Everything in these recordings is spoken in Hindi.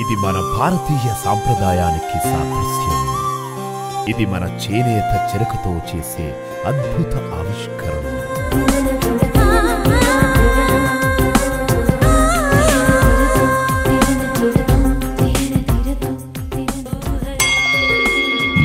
ఇది మన భారతీయ సాంప్రదాయానికి సాదృశ్యం. ఇది మన చేనేత చెరకుతో చేసే అద్భుత ఆవిష్కరణ.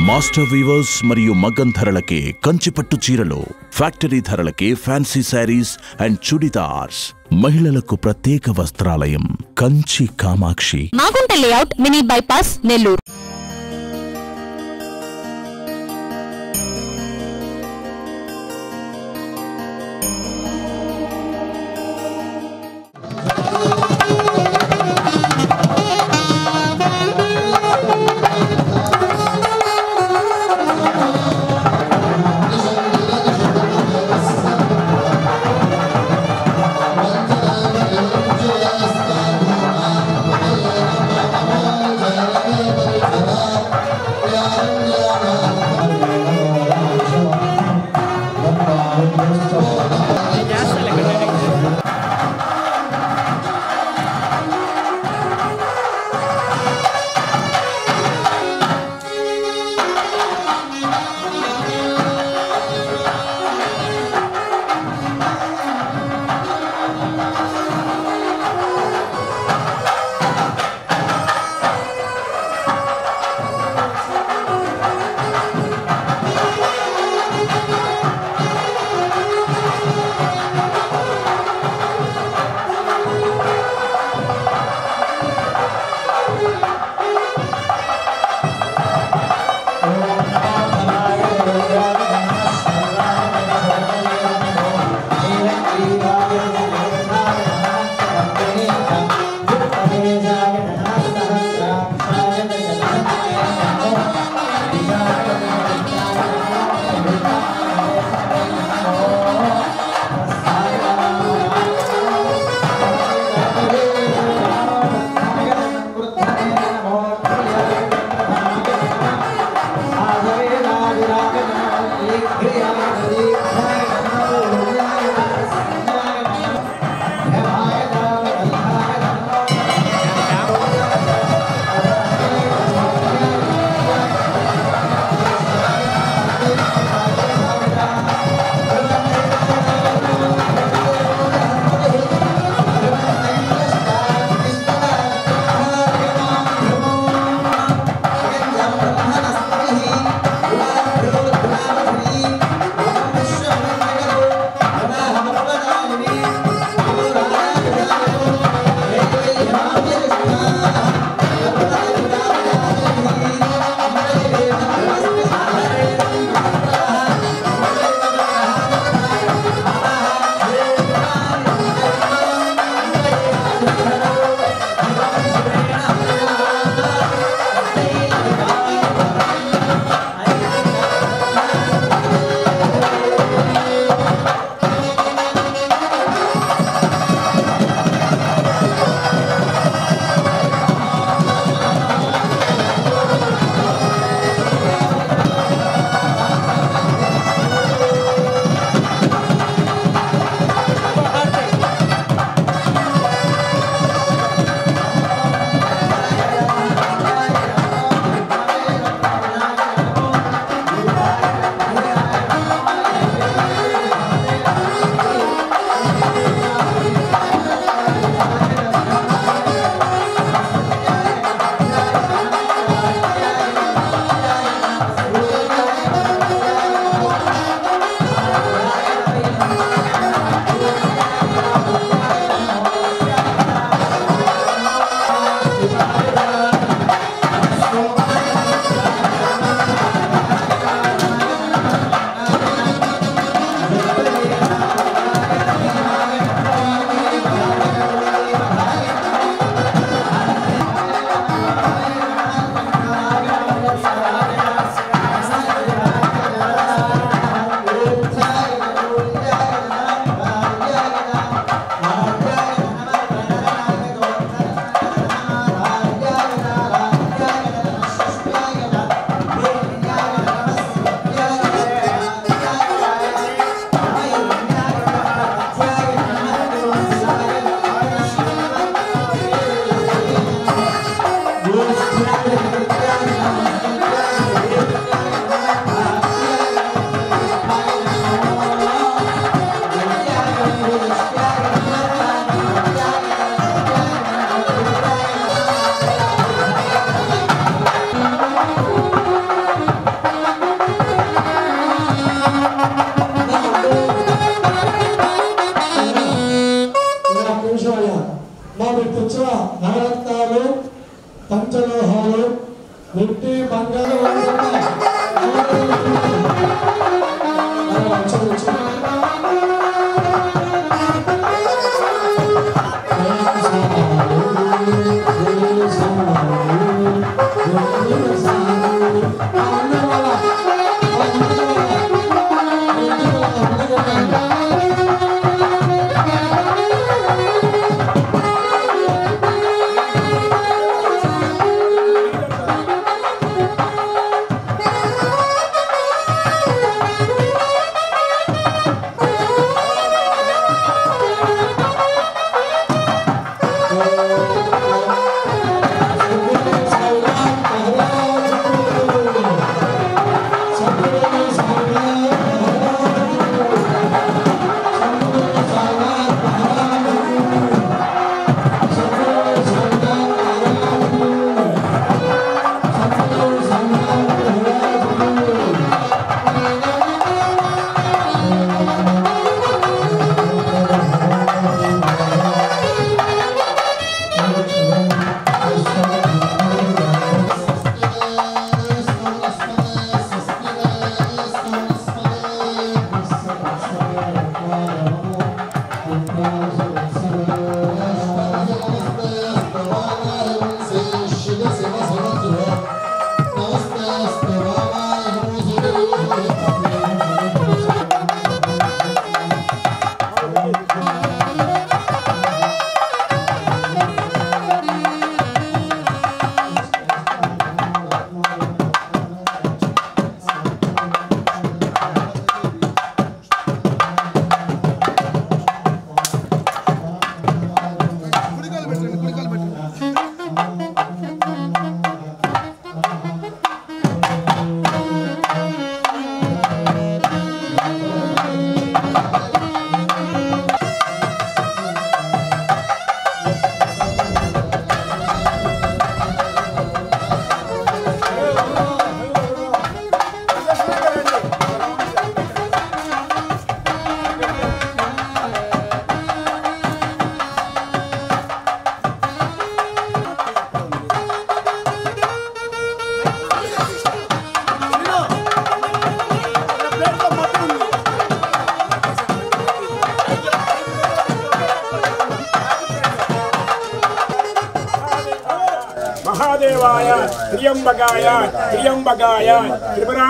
మాస్టర్ వీవర్స్ మరియు మగ్గం ధరలకే కంచిపట్టు చీరలు ఫ్యాక్టరీ ధరలకే ఫ్యాన్సీ శారీస్ అండ్ చుడిదార్స్. మహిళలకు ప్రత్యేక వస్త్రాలయం. Kanchi Kamakshi. Magunta layout mini bypass Nellore.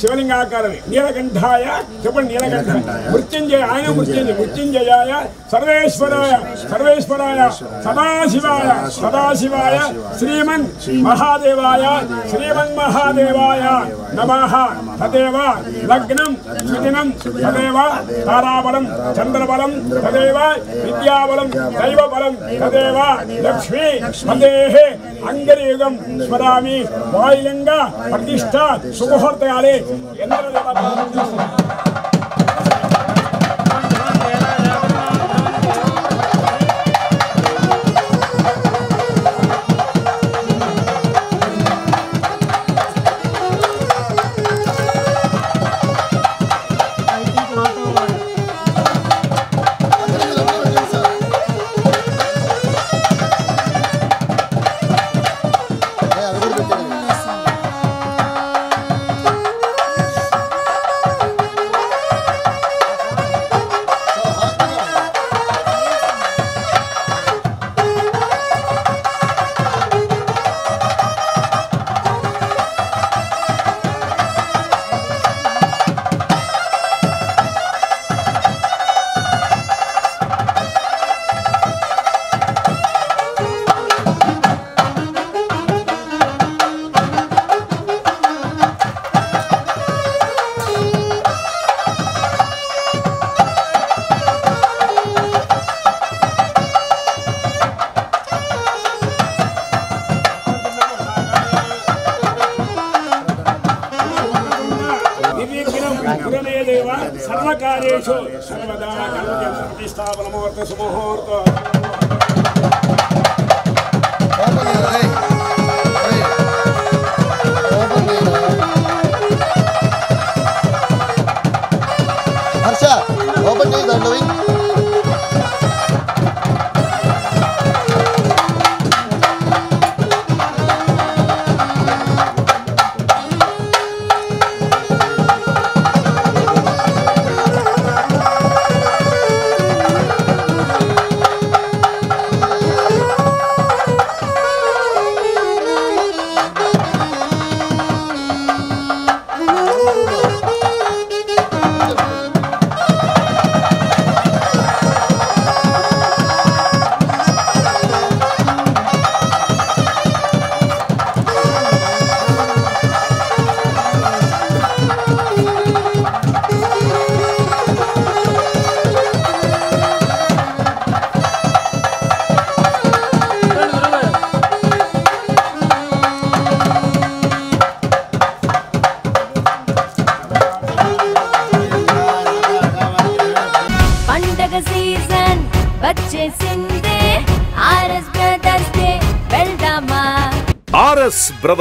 శివలింగాకారమే నీలకంఠాయ చెప్పండి నీలకంఠ మృత్యుంజయ ఆయన మృత్యుంజయ మృత్యుంజయాయ సర్వేశ్వరాయ సర్వేశ్వరాయ సదాశివాయ సదాశివాయ శ్రీమన్ మహాదేవాయ శ్రీమన్ మహాదేవాయ నమః తదేవ లగ్నం సుదినం తదేవ తారాబలం చంద్రబలం తదేవ విద్యాబలం దైవబలం తదేవ లక్ష్మీ పదేః അംഗരേഖം സ്മരാമി വായുലങ്ക പ്രതിഷ്ഠ സുഖഹർത്തയാളെ എന്നുള്ള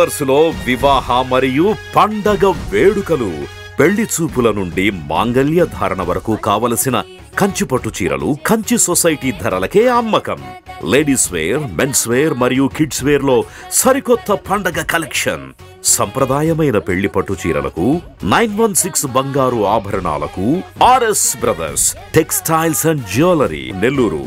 ఫ్లవర్స్లో వివాహ మరియు పండగ వేడుకలు పెళ్ళి చూపుల నుండి మాంగల్య ధారణ వరకు కావలసిన కంచిపట్టు చీరలు కంచి సొసైటీ ధరలకే అమ్మకం. లేడీస్ వేర్ మెన్స్ వేర్ మరియు కిడ్స్ వేర్లో సరికొత్త పండగ కలెక్షన్. సంప్రదాయమైన పెళ్ళి పట్టు చీరలకు నైన్ వన్ సిక్స్ బంగారు ఆభరణాలకు RS brothers textiles and jewellery Nellore.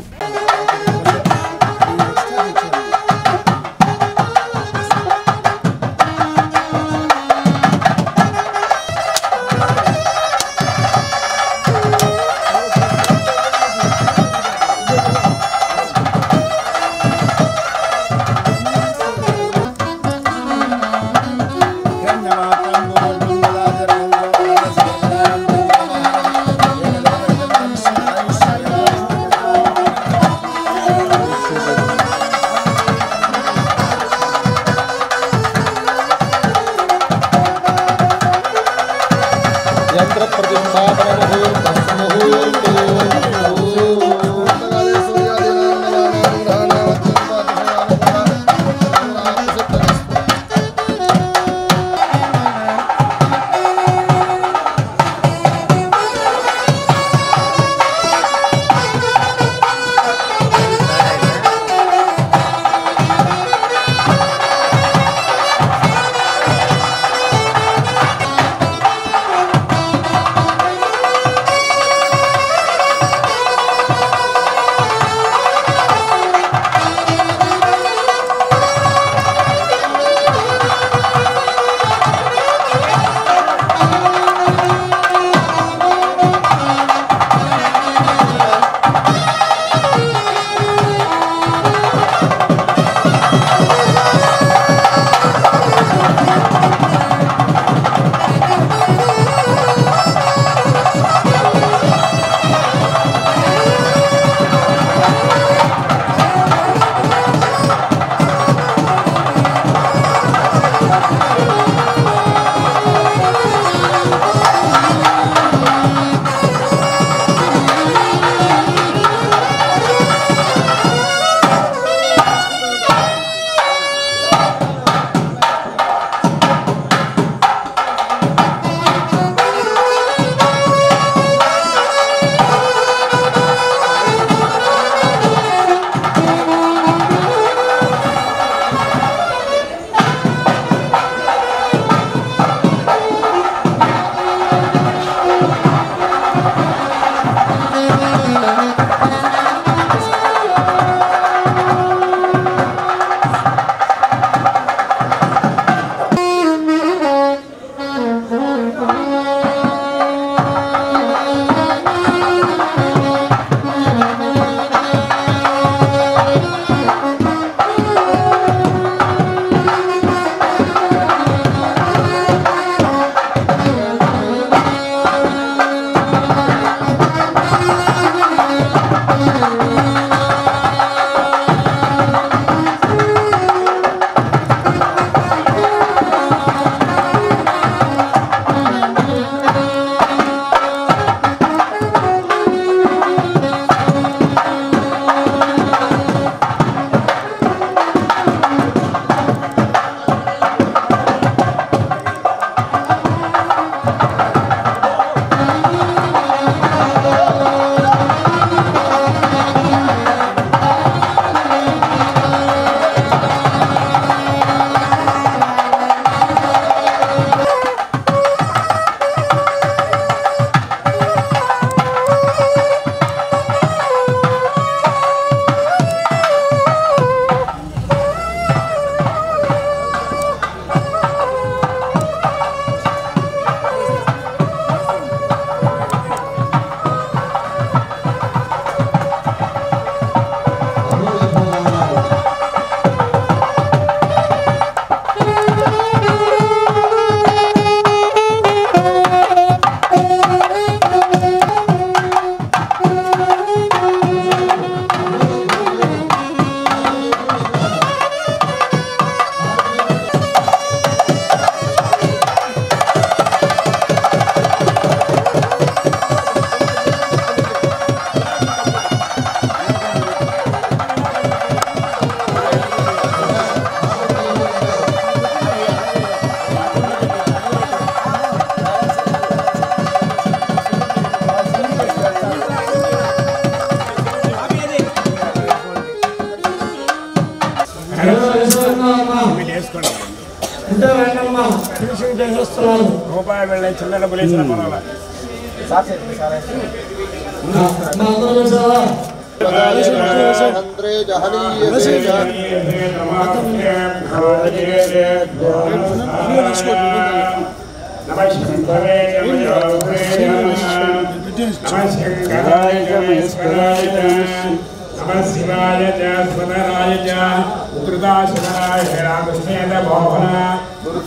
ಹೆಸರು ಬರಲ್ಲ ಅಂದ್ರೆ ಜಹನೀಯ नमः शंकराय नमः शंकराय नमस्कराय नमः शिवाय च स्वनराय च उग्रदाशनाय रामकृष्णेन भोपना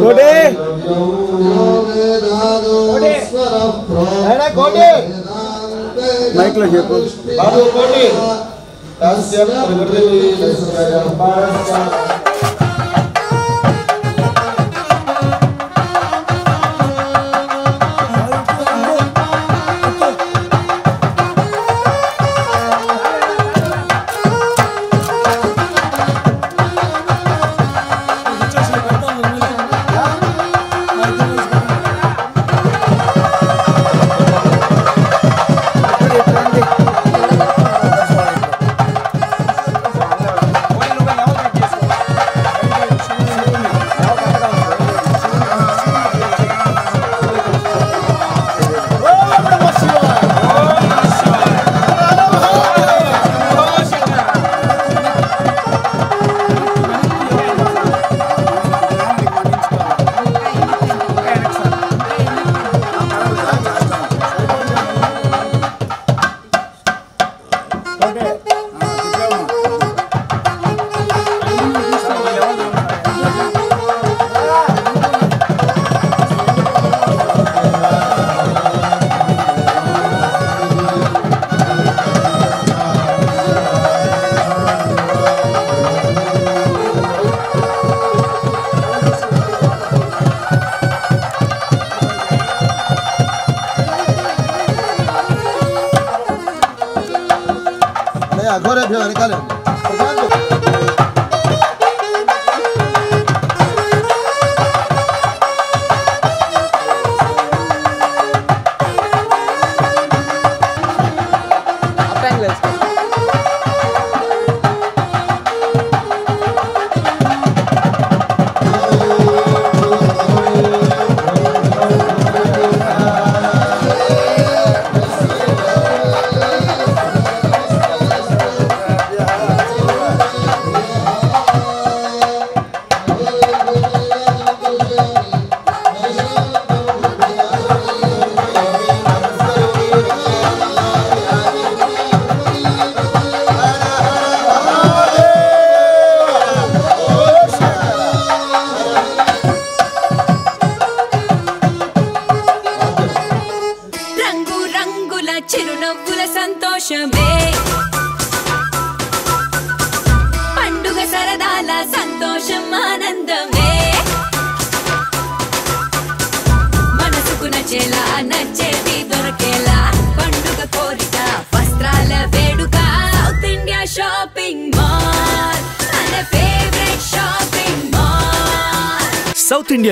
Good day. మైక్ లో చెప్పు బాబు కోటి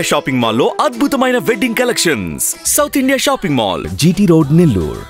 షాపింగ్ మాల్లో అద్భుతమైన wedding collections South India shopping mall GT road Nellore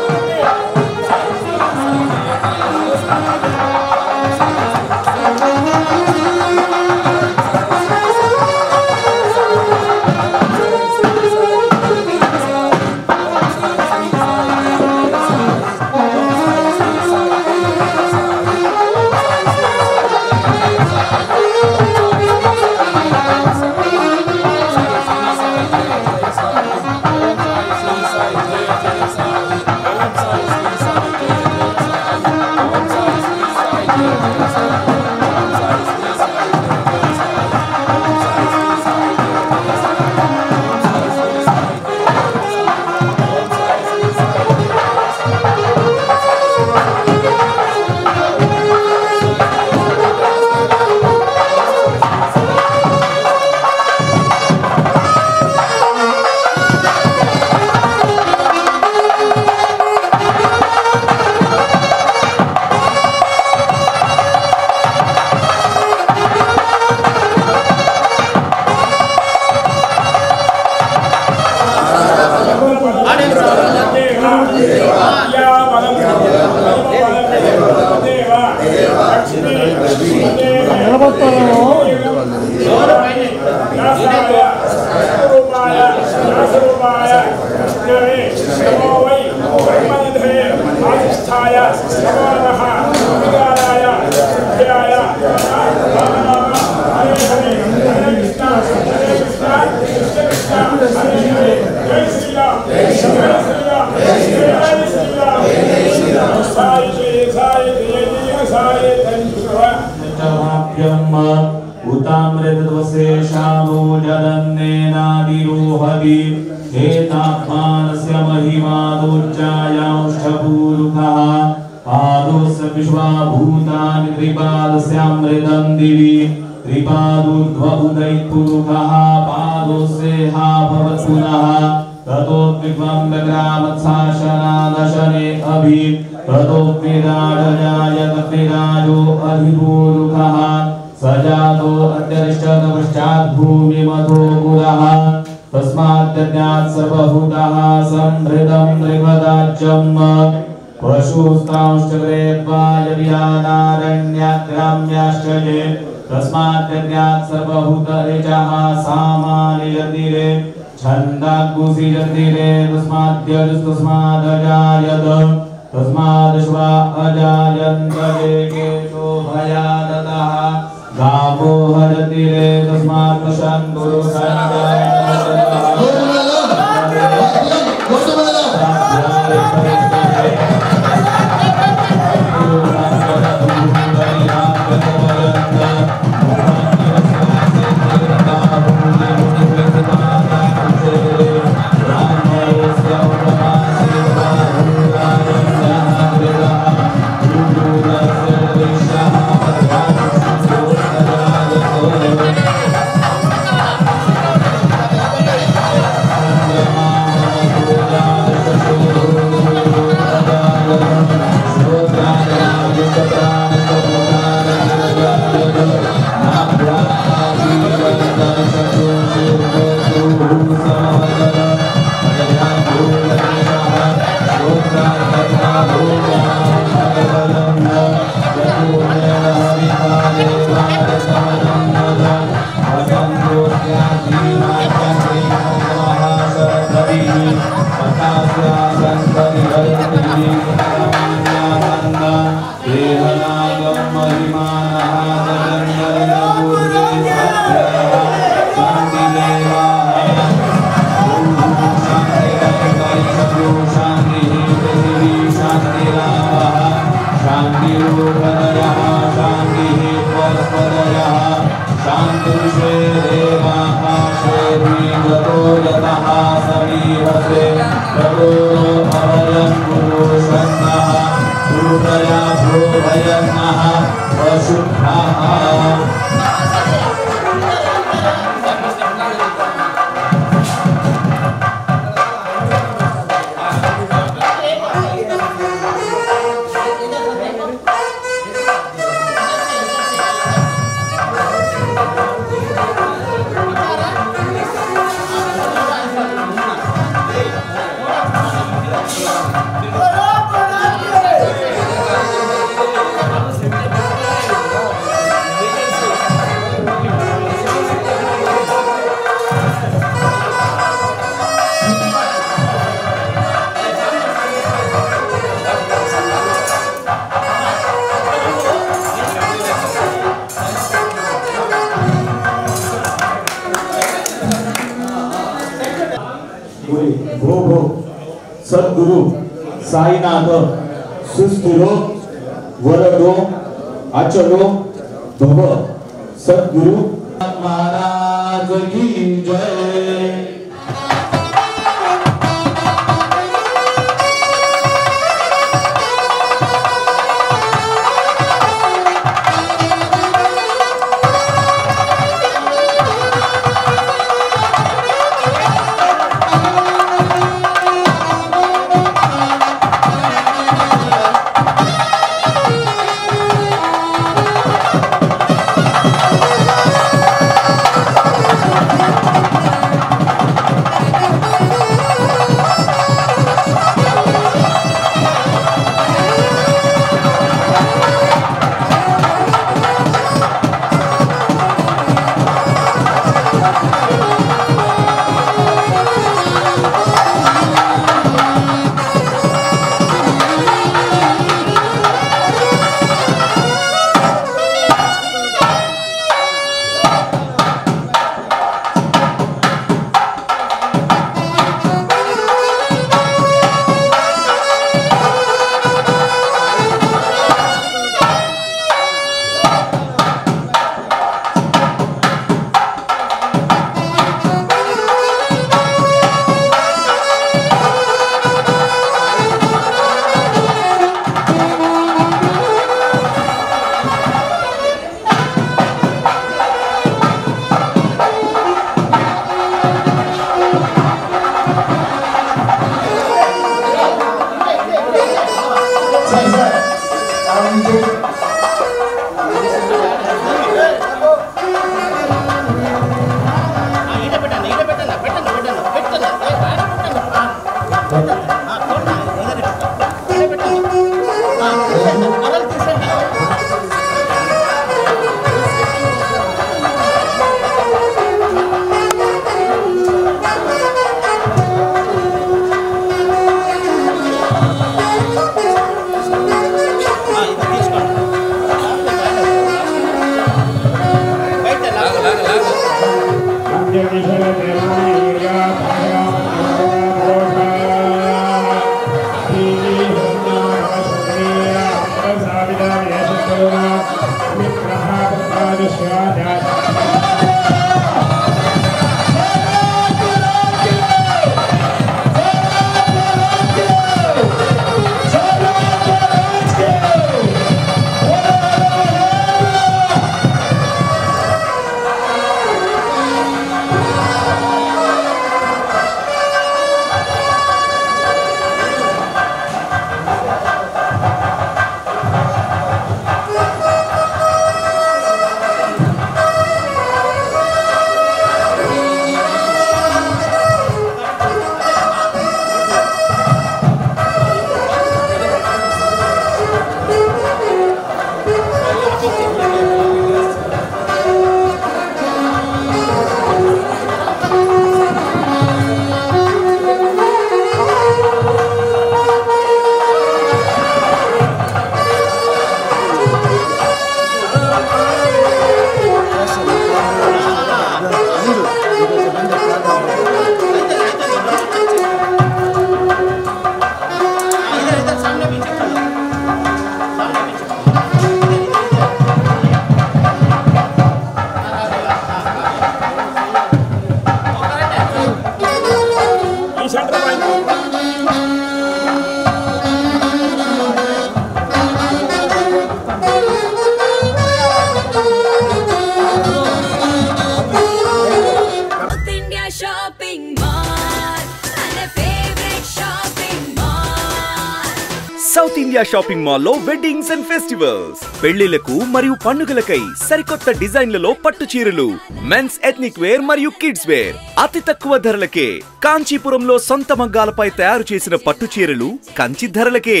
మాల్లో వెడ్డింగ్స్ అండ్ ఫెస్టివల్స్. పెళ్ళిలకు మరియు పండుగలకై సరికొత్త డిజైన్లలో పట్టు చీరలు మెన్స్ ఎథ్నిక్ వేర్ మరియు కిడ్స్ వేర్ అతి తక్కువ ధరలకే కాంచీపురంలో సొంత మగ్గాలపై తయారు చేసిన పట్టు చీరలు కంచి ధరలకే.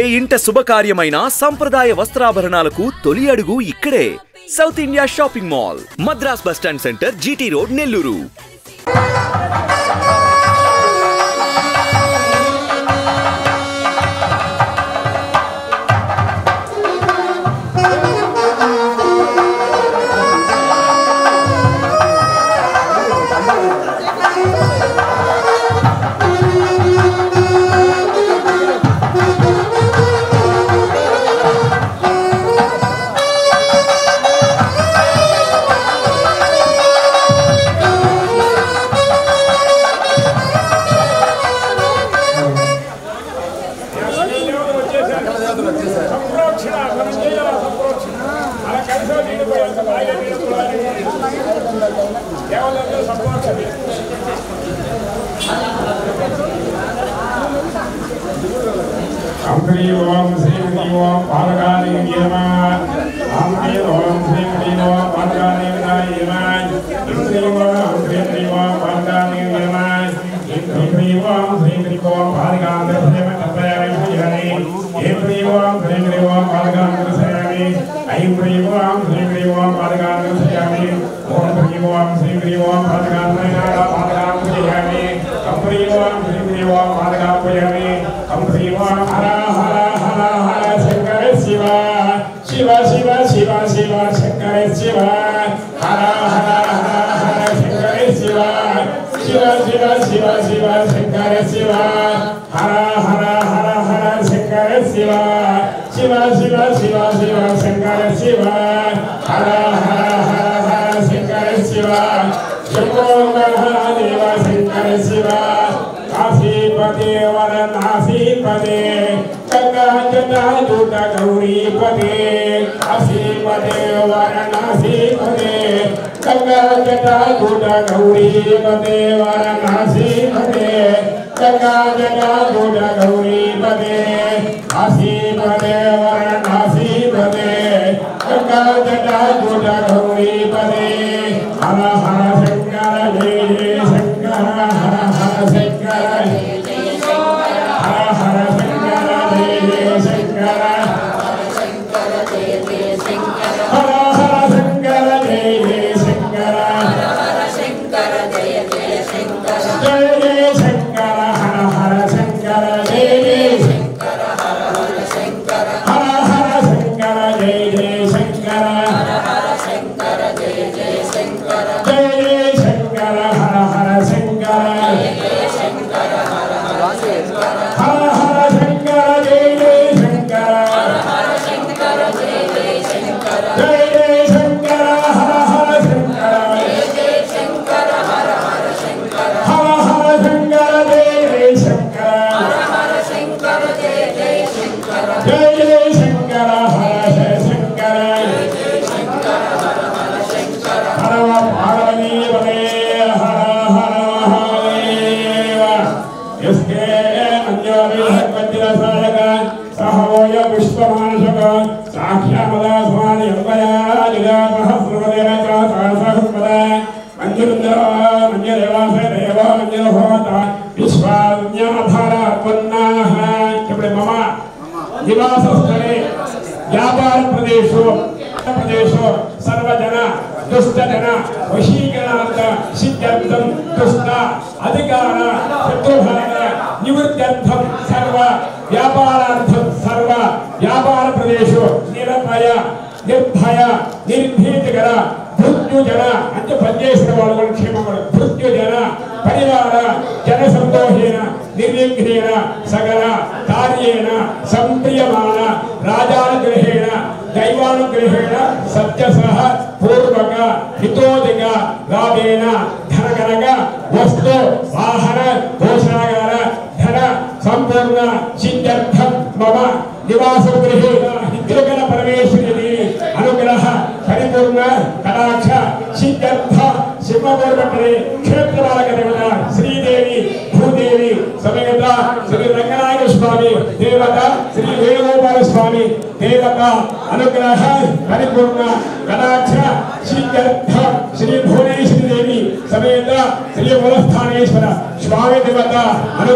ఏ ఇంట శుభకార్యమైన సంప్రదాయ వస్త్రాభరణాలకు తొలి అడుగు ఇక్కడే. South India shopping mall Madras bus stand center GT road Nellore. ಸರ್ವೇಶು ಪ್ರದೇಶು ಸರ್ವಜನ ದುಷ್ಟಜನ ವಶೀಕರಣ ಅಂತ ಸಿದ್ಧಾರ್ಥಂ ದುಷ್ಟ ಅಧಿಕಾರ ಚತುರ್ಭಾಗ ನಿವೃತ್ತರ್ಥಂ పరిపూర్ణ కదాక్ష శ్రీగర్భ శ్రీ భువనేశ్వరి దేవి సమేత శ్రీ మూలస్థానేశ్వర స్వామి దేవత అను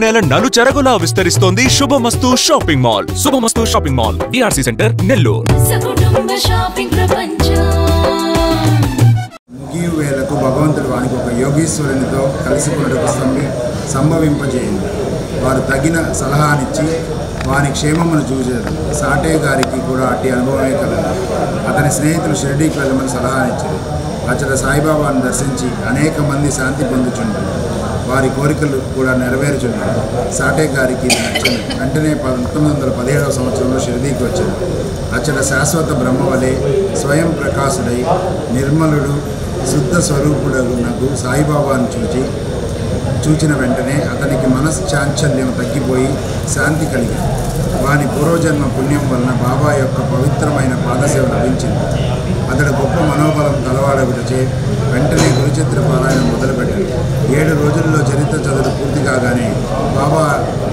తెలుగు నేల నలుచెరగులా విస్తరిస్తోంది. Subhamastu shopping mall. Subhamastu shopping mall. DRC centre Nellore. వేలకు భగవంతుడు వానికి ఒక యోగీశ్వరునితో కలిసికొనటకు సంభి సంభవింపజేయండి. వారు తగిన సలహానిచ్చి వాని క్షేమమును చూశారు సాటే గారికి కూడా అట్టి అనుభవమే కలదు. అతని స్నేహితులు షిరిడీకి వెళ్ళమని సలహానిచ్చారు. అచ్చట సాయిబాబాను దర్శించి అనేక మంది శాంతి పొందుచుంటారు వారి కోరికలు కూడా నెరవేర్చున్నారు. సాటే గారికి ఇది వెంటనే పంతొమ్మిది వందల పదిహేడవ సంవత్సరంలో షిరిడీకి వచ్చారు. అచ్చట శాశ్వత బ్రహ్మవలే స్వయం ప్రకాశుడై నిర్మలుడు శుద్ధ స్వరూపుడగునకు సాయిబాబాను చూచి చూచిన వెంటనే అతనికి మనశ్చాంచల్యం తగ్గిపోయి శాంతి కలిగింది. వాని పూర్వజన్మ పుణ్యం వలన బాబా యొక్క పవిత్రమైన పాదసేవ లభించింది. అతడు గొప్ప మనోబలం కలవాడవిటచే వెంటనే గురుచిత్ర పారాయణం మొదలుపెట్టాడు ఏడు రోజుల్లో చరిత్ర చదువు పూర్తి కాగానే బాబా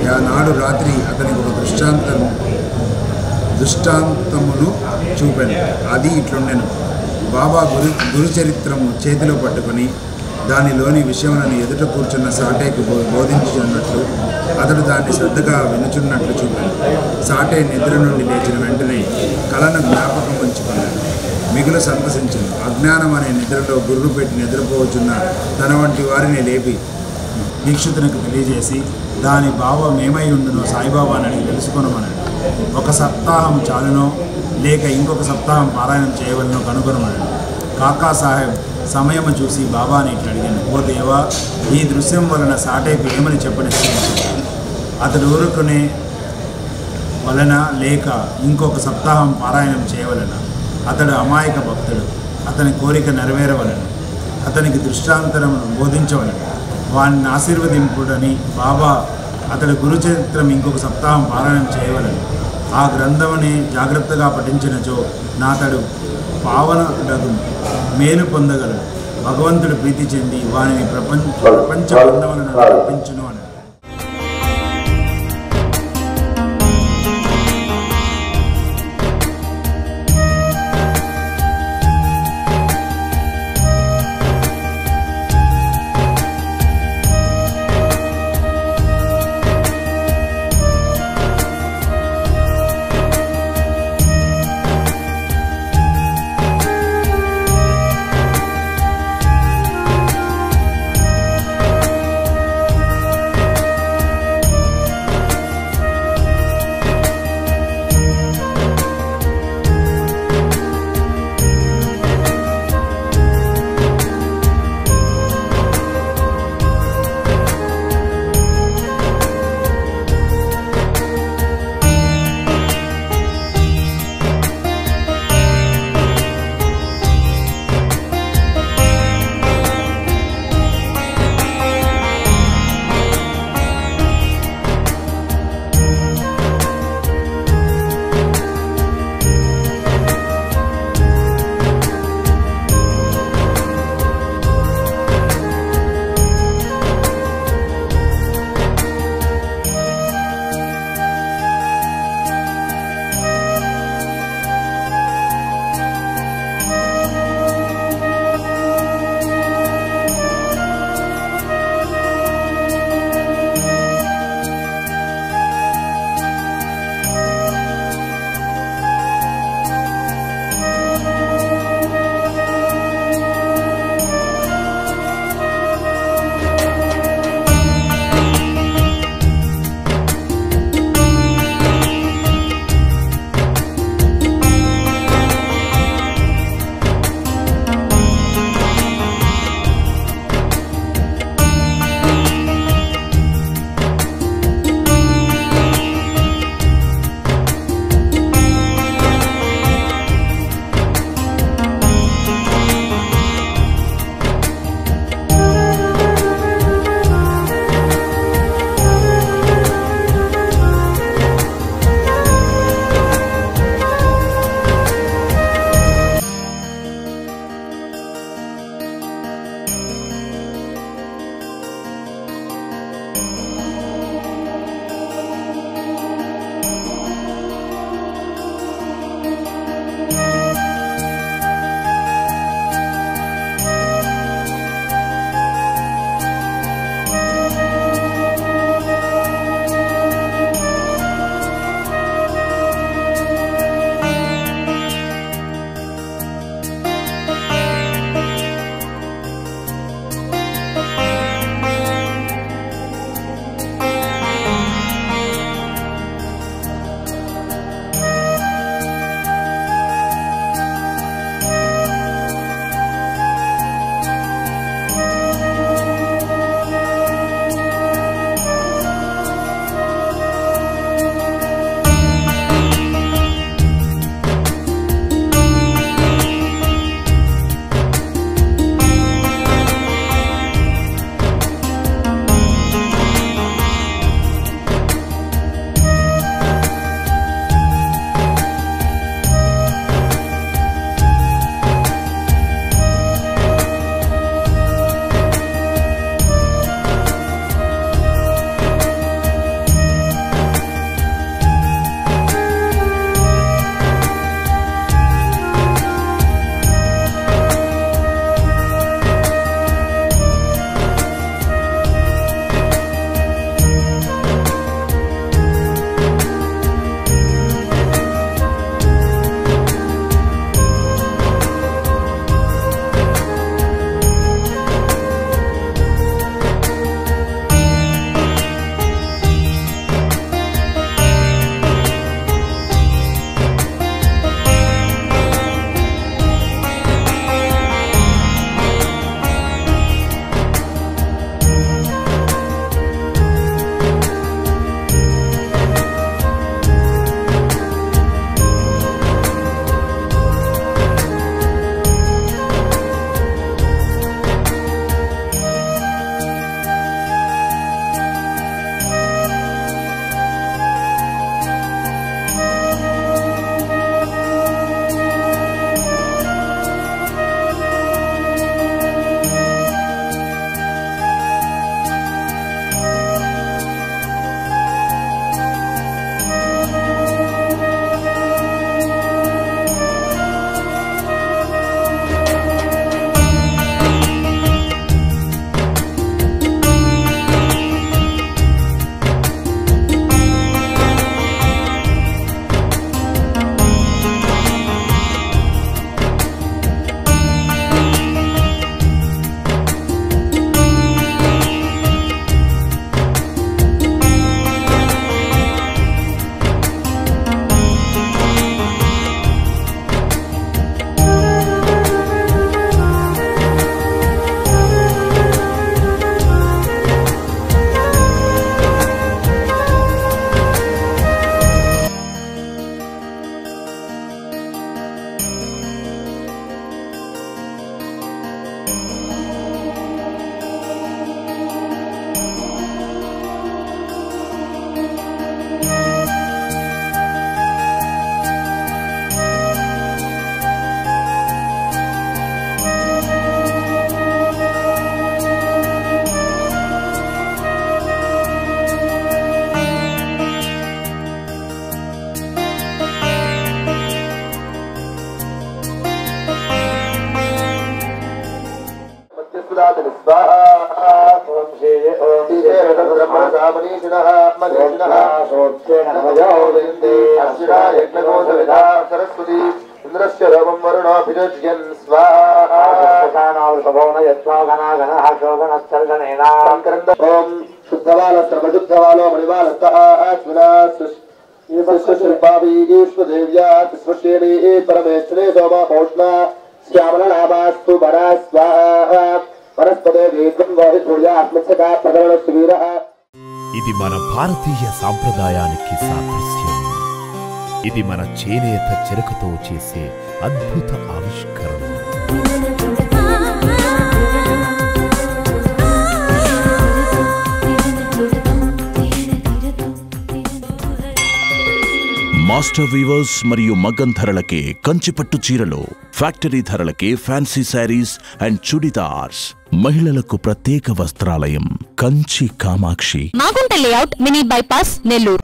ఆ నాడు రాత్రి అతనికి ఒక దృష్టాంతం దృష్టాంతమును చూపాను. అది ఇట్లుండెను. బాబా గురు గురుచరిత్రము చేతిలో పట్టుకొని దానిలోని విషయములను ఎదుట కూర్చున్న సాటేకు బోధించున్నట్లు అతడు దాన్ని శ్రద్ధగా వినుచున్నట్లు చూపాడు సాటే నిద్ర నుండి లేచిన వెంటనే కళను జ్ఞాపకం ఉంచుకున్నాడు. మిగులు సంతసించింది అజ్ఞానం అనే నిద్రలో గుర్రు పెట్టి నిద్రపోవచ్చున్న తన వంటి వారిని లేపి దీక్షితునికి తెలియజేసి దాని భావం ఏమై ఉండునో సాయిబాబానని తెలుసుకొనమన్నాడు ఒక సప్తాహం చాలునో లేక ఇంకొక సప్తాహం పారాయణం చేయవలనో కనుగొనమన్నాడు కాకా సాహెబ్ సమయము చూసి బాబాని ఇట్లా అడిగాను. ఓ దేవా ఈ దృశ్యం వలన సాటేకు ఏమని చెప్పని అతడు ఊరుకునే వలన లేక ఇంకొక సప్తాహం పారాయణం చేయవలన అతడు అమాయక భక్తుడు. అతని కోరిక నెరవేరవలను. అతనికి దృష్టాంతరమును బోధించవలను. వాడిని ఆశీర్వదింపుడని బాబా అతడు గురుచరిత్రం ఇంకొక సప్తాహం పారాయణం చేయవలను. ఆ గ్రంథముని జాగ్రత్తగా పఠించినచో నాతడు పావన మేలు పొందగలడు భగవంతుడు ప్రీతి చెంది వారిని ప్రపంచ ప్రపంచ బంధములను నడిపించును सरस्वती इन्द्रस्य रवं वरुणाभिरज्यन्। स्वाहानावृषभवनयत्वाघनाघनः शोभणश्चर्गणेनाकरन्द ॐ शुद्धबालस्त्रमशुद्धबालो मणिबालस्तः अस्मिना शिल्पावीश्वदेव्या तिस्वशेणी परमेश्वरे सोमा पौष्णा श्यामलनामास्तु वरा स्वाहा। वनस्पते वेदं वहि सूर्यात्मस्य का प्रकरणसुवीरः ఇది మన భారతీయ సాంప్రదాయానికి సాదృశ్యం. ఇది మన చేనేత చెరుకుతో చేసే అద్భుత ఆవిష్కరణ. మాస్టర్ వీవర్స్ మరియు మగ్గం ధరలకే కంచిపట్టు చీరలు ఫ్యాక్టరీ ధరలకే ఫ్యాన్సీ శారీస్ అండ్ చుడిదార్స్. మహిళలకు ప్రత్యేక వస్త్రాలయం Kanchi Kamakshi. Magunta layout mini bypass Nellore.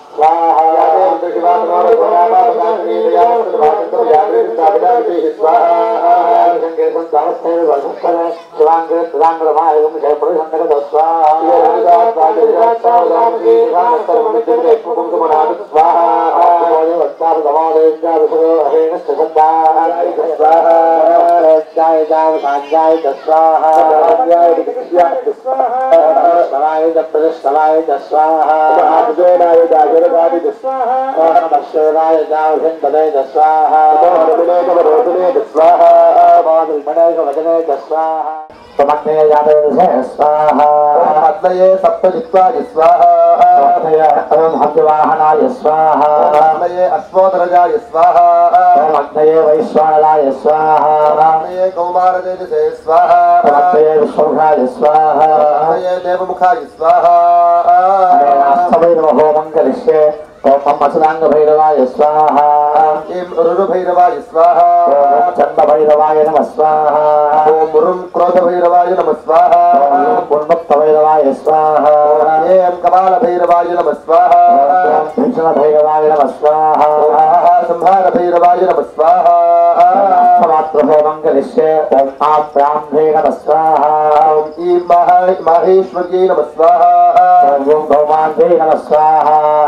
स्वाहा स्वाहा अश्वोदरजाय स्वाहा वैश्वानराय स्वाहा कौमारदेजसे स्वाहा विश्वमुखाय स्वाहा। देवमुखाय स्वाहा होमं करिष्ये ओम असुराङ्गभैरवाय स्वाहा। ॐ रुरुभैरवाय स्वाहा। चण्डभैरवाय नमः स्वाहा। ॐ मुरुं क्रोधभैरवाय नमः स्वाहा। ॐ उन्मुक्तभैरवाय स्वाहा। ॐ कपालभैरवाय भैरवाय स्वाहा। भीषणभैरवाय नमः स्वाहा। क्रोध भैरवाय नम स्वाहा। ॐ आप्राम्भे नमः स्वाहा। ॐ ईं माहेश्वर्यै नमः स्वाहा। भौमान्ते नमः स्वाहा।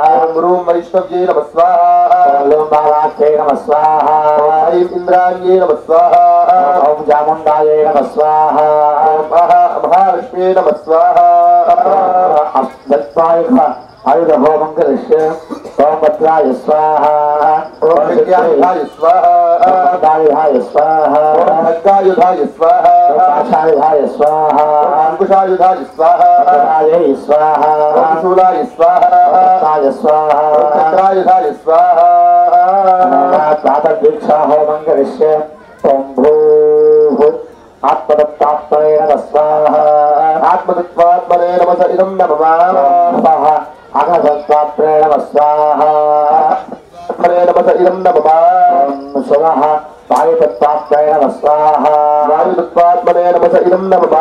ॐ रूं वैष्णव्यै नमः स्वाहा ॐ बालाख्यै नमः स्वाहा ॐ इन्द्राण्यै नमः स्वाहा ॐ चामुण्डायै नमः स्वाहा ॐ महालक्ष्म्यै नमः स्वाहा आयुधहोमं करिष्ये ॐ भद्राय स्वाहा ॐ विद्यायुधाय स्वाहा। दायुधाय स्वाहा। ॐ खड्गायुधाय स्वाहा। पाशायुधाय स्वाहा। अंकुशायुधाय स्वाहा। रायै स्वाहा। शूलाय स्वाहा। ताय स्वाहा। चक्रायुधाय स्वाहा प्रातर्दीक्षा होमं करिष्ये ॐ आत्मदत्तात्मने नमः स्वाहा। आत्मदत्त्वात्मने नमः। इदं नमः। अगदत्तात्मने नमः स्वाहा आत्मने नमः। इदं नमः शिवः वायुतत्त्वात्मने नमः। स्वाहा वायुतत्त्वात्मने नमः इदं नमः।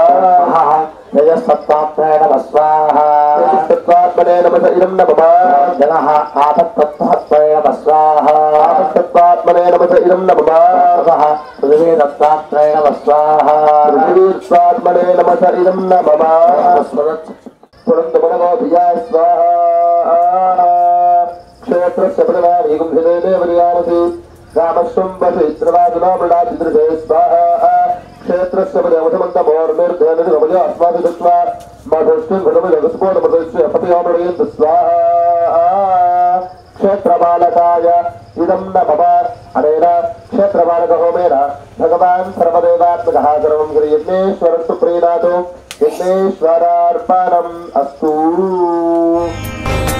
तेजस्तत्त्वात्मने नमः स्वाहा तेजस्तत्त्वात्मने नमः। इदं नमः जनः आपत्तत्त्वात्मने नमः। स्वाहा आपत्तत्त्वात्मने इदं नमः पृथिवीदत्तात्मने కులందమనమాభియా స్వాహా క్షేత్రస్య పటనామేకం హిదే పరియామసి రామస్వం వసిత్రవాదునా మృడాచిదృశే స్వాహా క్షేత్రస్య పదమఠమంతమోర్మిర్ధనుమయ అస్మాది దృష్ట్వా మధుష్టిం ఘటము జగస్ఫోటమృతస్య పతియోమృయేత్ స్వాహా క్షేత్రపాలకాయ ఇదం న మమ అనేన క్షేత్రపాలక హోమేన భగవాన్ సర్వదేవాత్మక సర్వం గిరి యజ్ఞేశ్వరస్సు ప్రీణాతు सर्वदेवात्मकः सर्वं यज्ञेश्वरस्तु प्रीणातु यज्ञेश्वरार्पणम् अस्तु।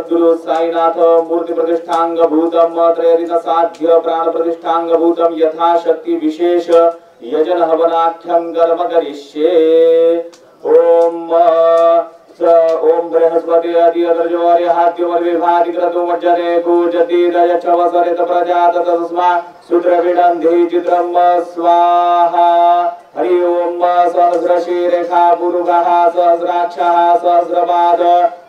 सद्गुरु साईनाथ मूर्ति प्रतिष्ठांग भूतम त्रयदिन साध्य प्राण प्रतिष्ठांग भूतम यथाशक्ति विशेष यजन हवनाख्यं कर्म करिष्ये ओम ओम बृहस्पति आदि अदर्जो अर्यहाद्यो विभाति क्रतु मज्जने कूजति रजचवसरित प्रजात तस्मा सूत्रविडन्धि चित्रम स्वाहा। हरि ओम सहस्रशीरेखा पुरुषः सहस्राक्षः सहस्रपाद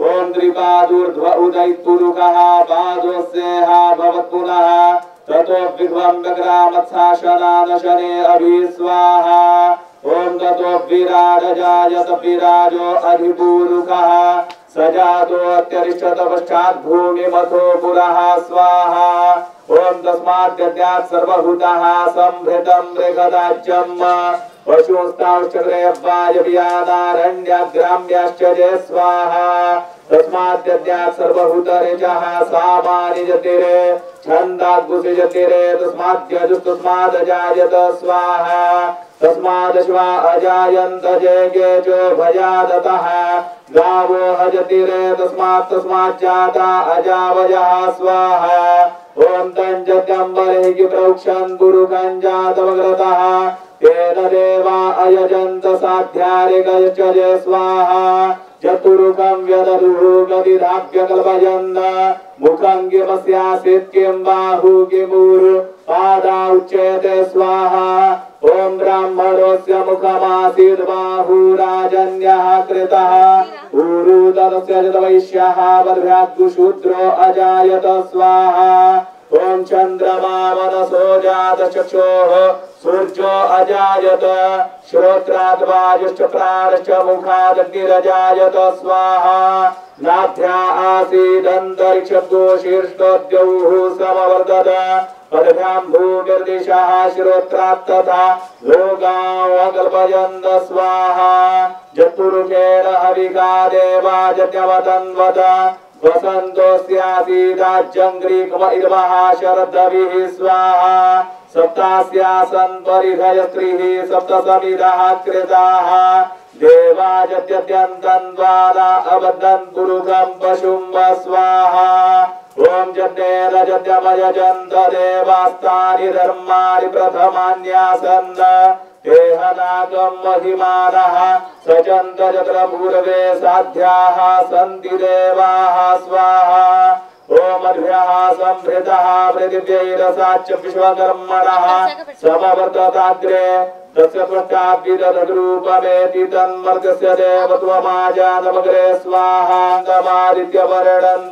ॐ त्रिपादूर्ध्व उदयपुरुकः पादोस्येह भवत् पुनः ततो विध्वम्बग्रामत्साशनानशने अभि स्वाहा ॐ ततो विराजजायत विराजो अधिपूरुकः, सजातो अत्यरिष्टत पश्चात् भूमिमथो पुरः स्वाहा। ॐ तस्माद्यद्यात् सर्वभूतः सम्भृतं मृगदाज्यम्। पशूंस्तांश्चक्रेवायव्यानारण्यग्राम्यश्च जय स्वाहा। तस्माद्यद्यात् सर्वभूतरिजः सामानिजतिरे छन्दाद्भुसिजतिरे तस्माद्यजुस्तस्मादजायत स्वाहा। तस्मादश्वा अजायन्त जय केचो भयादतः गावो हजतिरे स्वाहा। ॐ तञ्जत्यम्बरे प्रौक्षन् गुरुकञ्जातमग्रतः तेन देवा अयजन्त साध्यारिकश्च स्वाहा। चतुरुकं व्यदरुः गतिधाभ्य कल्पयन् मुखं किमस्यासीत् किं बाहु पादा उच्यते स्वाहा। ॐ ब्राह्मणोऽस्य मुखमासीत् बाहु राजन्यः कृतः। ऊरु तदस्य च वैश्यः बर्भ्याद्गुशूद्रो अजायत स्वाहा। ॐ चन्द्रमा मनसो जातचक्षोः सूर्यो अजायत। श्रोत्रात् प्राणश्च मुखादग्निरजायत स्वाहा। नाभ्या आसीदन्तरिक्षब्दो शीर्षद्यौः समवर्तत पदभ्याम् वदशाम्भू शिरोत्रात्तथा लोकावकल्पयन्त स्वाहा जत्पुरुषेण कल्पयन्त देवा चतुरुषेण हविकादेवाज्यवदन् वद वसन्तोऽस्यासीदाज्यङ्ग्रीकुम इवः स्वाहा। सप्तास्यासन् परिभयत्रीः सप्त समिदः कृताः। देवाजत्यत्यन्तन् द्वारा अबद्धन् पुरुषं पशुं स्वाहा। ॐ जन्नेन जत्यमयजन्त देवास्तानि धर्माणि प्रथमान्यासन् देहनागं महिमानः सचन्त यत्र पूर्वे साध्याः सन्ति देवाः स्वाहा। संभृतः पृथिव्यैरसाच्च विश्वकर्मणः। समवर्तताग्रे तस्य पश्चाद्विदधरूपमेति तन्मर्गस्य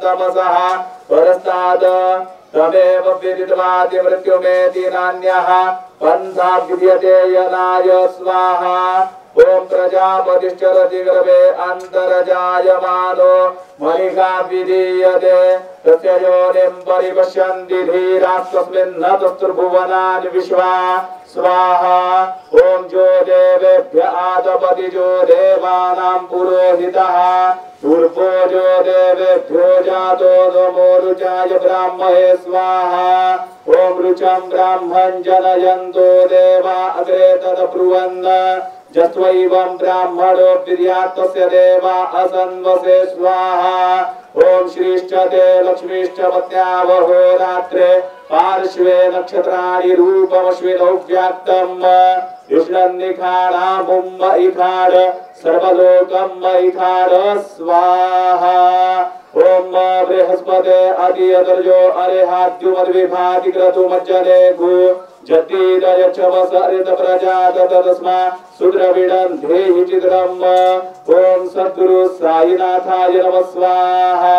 तमसः परस्तात् तमेव विदित्वाति मृत्युमेति नान्यः विद्यते यनाय स्वाहा। ॐ प्रजापतिश्चरति गर्भे अन्तर्जायमानो। मणिका विधीयते तस्य योनिं परिपश्यन्ति धीरास्तस्मिन् न तस्तुर्भुवनानि विश्वा स्वाहा ॐ जो देवेभ्य आतपति जो देवानां पुरोहितः, पूर्वो जो देवेभ्यो जातो नमो रुचाय ब्राह्मणे स्वाहा ॐ रुचं ब्राह्मण जनयन्तो देवा अग्रे तदब्रुवन् जस्त्वैवं ब्राह्मणो विर्यात्तस्य देवा असन्वसे स्वाहा ॐ श्रीश्च ते लक्ष्मीश्च पत्न्यावहो रात्रे पार्श्वे नक्षत्राणि रूपमश्विनौ व्याक्तम् युष्णन्निखाणामुम्म इखाड सर्वलोकम् इखाड स्वाहा। ॐ बृहस्पते अतियदर्जो अरेहाद्युमद्विभाति क्रतुमज्जने गु जतीदयच्छवस हरित प्रजात तस्मा सुद्रविडं धेहि चित्रम् ॐ सद्गुरु साईनाथाय नमः स्वाहा।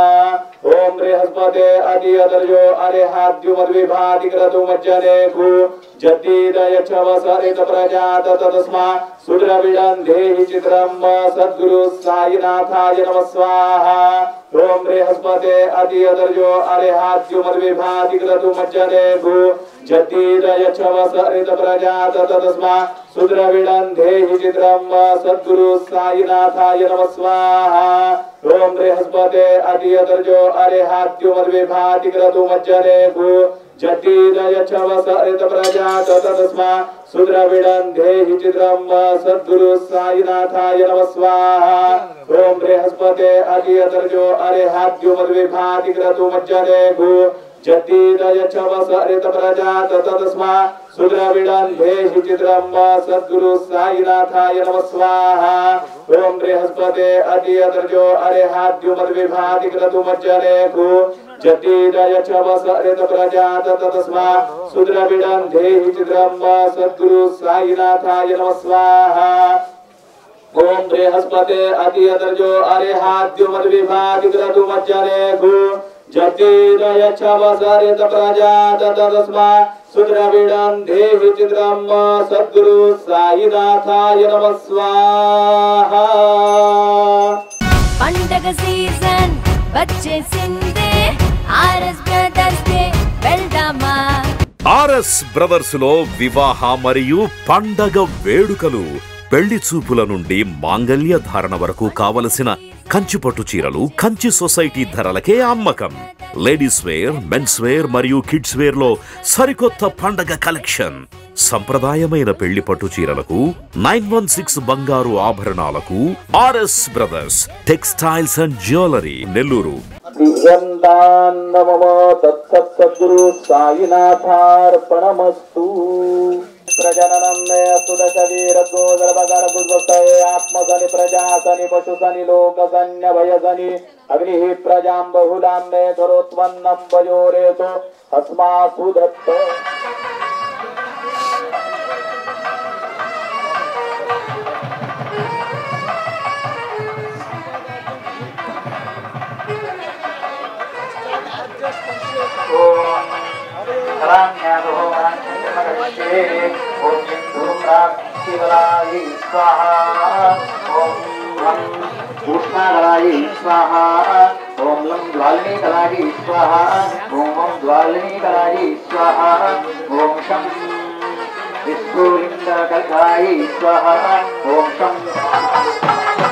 ॐ बृहस्पते अतियदर्जो अरेहाद्युमद्विभाति क्रतुमज्जने गु जतीदयच्छवस हरित प्रजात तस्मा सुद्रविडं धेहि चित्रम् सद्गुरु साईनाथाय नमः स्वाहा। ॐ बृहस्पते अतियदर्जो अरेहाद्युमद्विभाति क्रतुमज्जने गु जतीदयच्छवस हरित प्रजात तस्मा सुद्रविडं धेहि चित्रम् सद्गुरु साईनाथाय नमः स्वाहा ॐ बृहस्पते अतियदर्जो अरेहाद्युमद्विभाति क्रतुमज्जने गु जतीदयच्छवस हरित प्रजात तस्मा सुद्रविडं धेहि चित्रम् सद्गुरु साईनाथाय नमः स्वाहा ॐ बृहस्पते अतियदर्जो अरेहाद्युमद्विभाति क्रतुमज्जने गु जतीदयच्छवस हरित प्रजात तस्मा सुद्रविडं धेहि चित्रम् सद्गुरु साईनाथाय नमः स्वाहा। ॐ बृहस्पते अतियदर्जो अरेहाद्युमद्विभाति क्रतुमज्जने गु जतीदयच्छवस हरित प्रजात तस्मा सुद्रविडं धेहि चित्रम् सद्गुरु साईनाथाय नमः स्वाहा। ॐ बृहस्पते अतियदर्जो अरेहाद्युमद्विभाति क्रतुमज्जने गु जतीदयच्छवसरित प्रजात तस्मा सुद्रविडं धेहि चित्रम् सद्गुरु साईनाथाय नमः स्वाहा పండగ సీజన్ వచ్చేసిందే ఆర్ఎస్ బ్రదర్స్ డే వెళ్దామా ఆర్ఎస్ బ్రదర్స్ లో వివాహ మరియు పండగ వేడుకలు పెళ్లి చూపుల నుండి మాంగల్య ధారణ వరకు కావలసిన కంచిపట్టు చీరలు కంచి సొసైటీ ధరలకే అమ్మకం. లేడీస్ వేర్ మెన్స్ వేర్ మరియు కిడ్స్ వేర్లో సరికొత్త పండగ కలెక్షన్. సంప్రదాయమైన పెళ్ళి పట్టు చీరలకు నైన్ వన్ సిక్స్ బంగారు ఆభరణాలకు RS brothers textiles and jewellery Nellore. प्रजननम में असुर शरीर गोदर्भगर गुजवस्तये आत्मसनि प्रजासनि पशुसनि लोकसन्य भयसनि अग्निः प्रजां मे करोत्वन्नं नमस्ते ॐ दुर्गाक्षिवराय स्वाहा ओम लं ओम स्वाहा ॐ लं ज्वालिनीगणाय स्वाहा ॐ ॐ ज्वालिनीगणाय स्वाहा ॐ शं विष्णुलिङ्गकल्पाय स्वाहा ॐ शं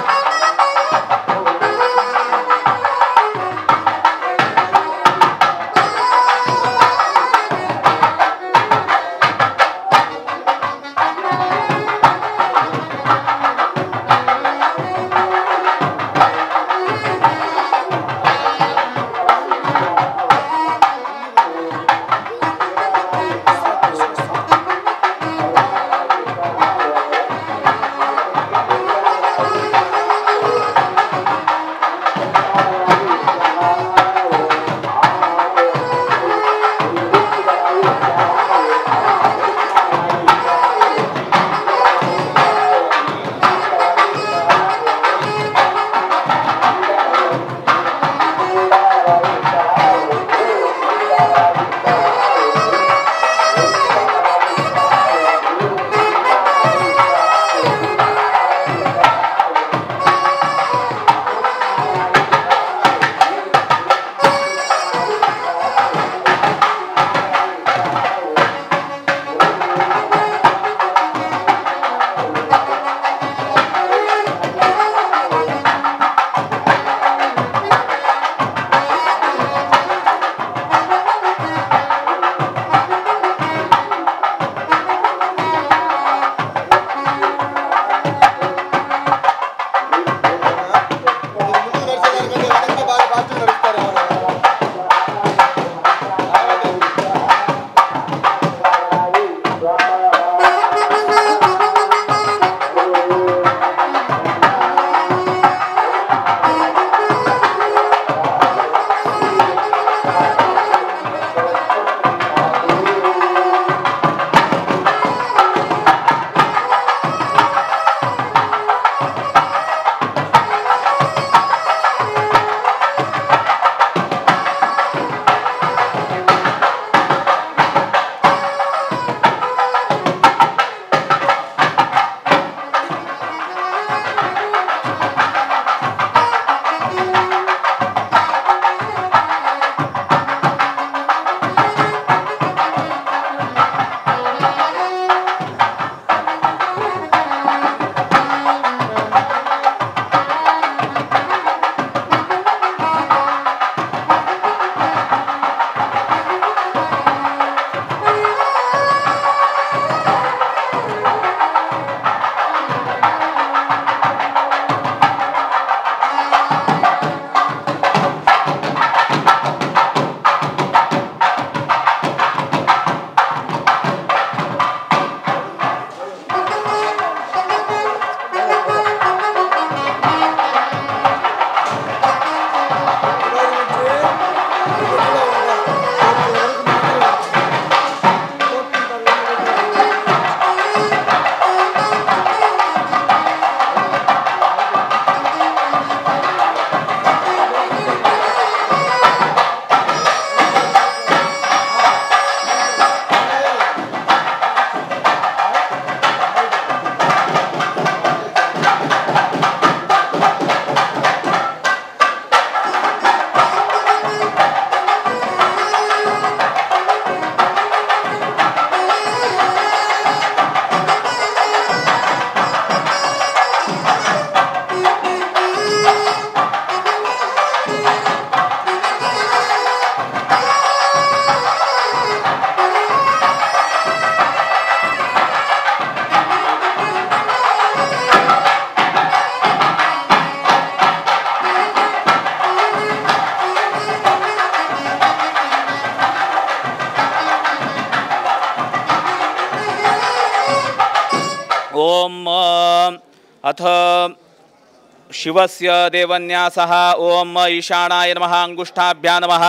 शिवस्य देवन्यासः। ॐ ईशानाय नमः अङ्गुष्ठाभ्यां नमः।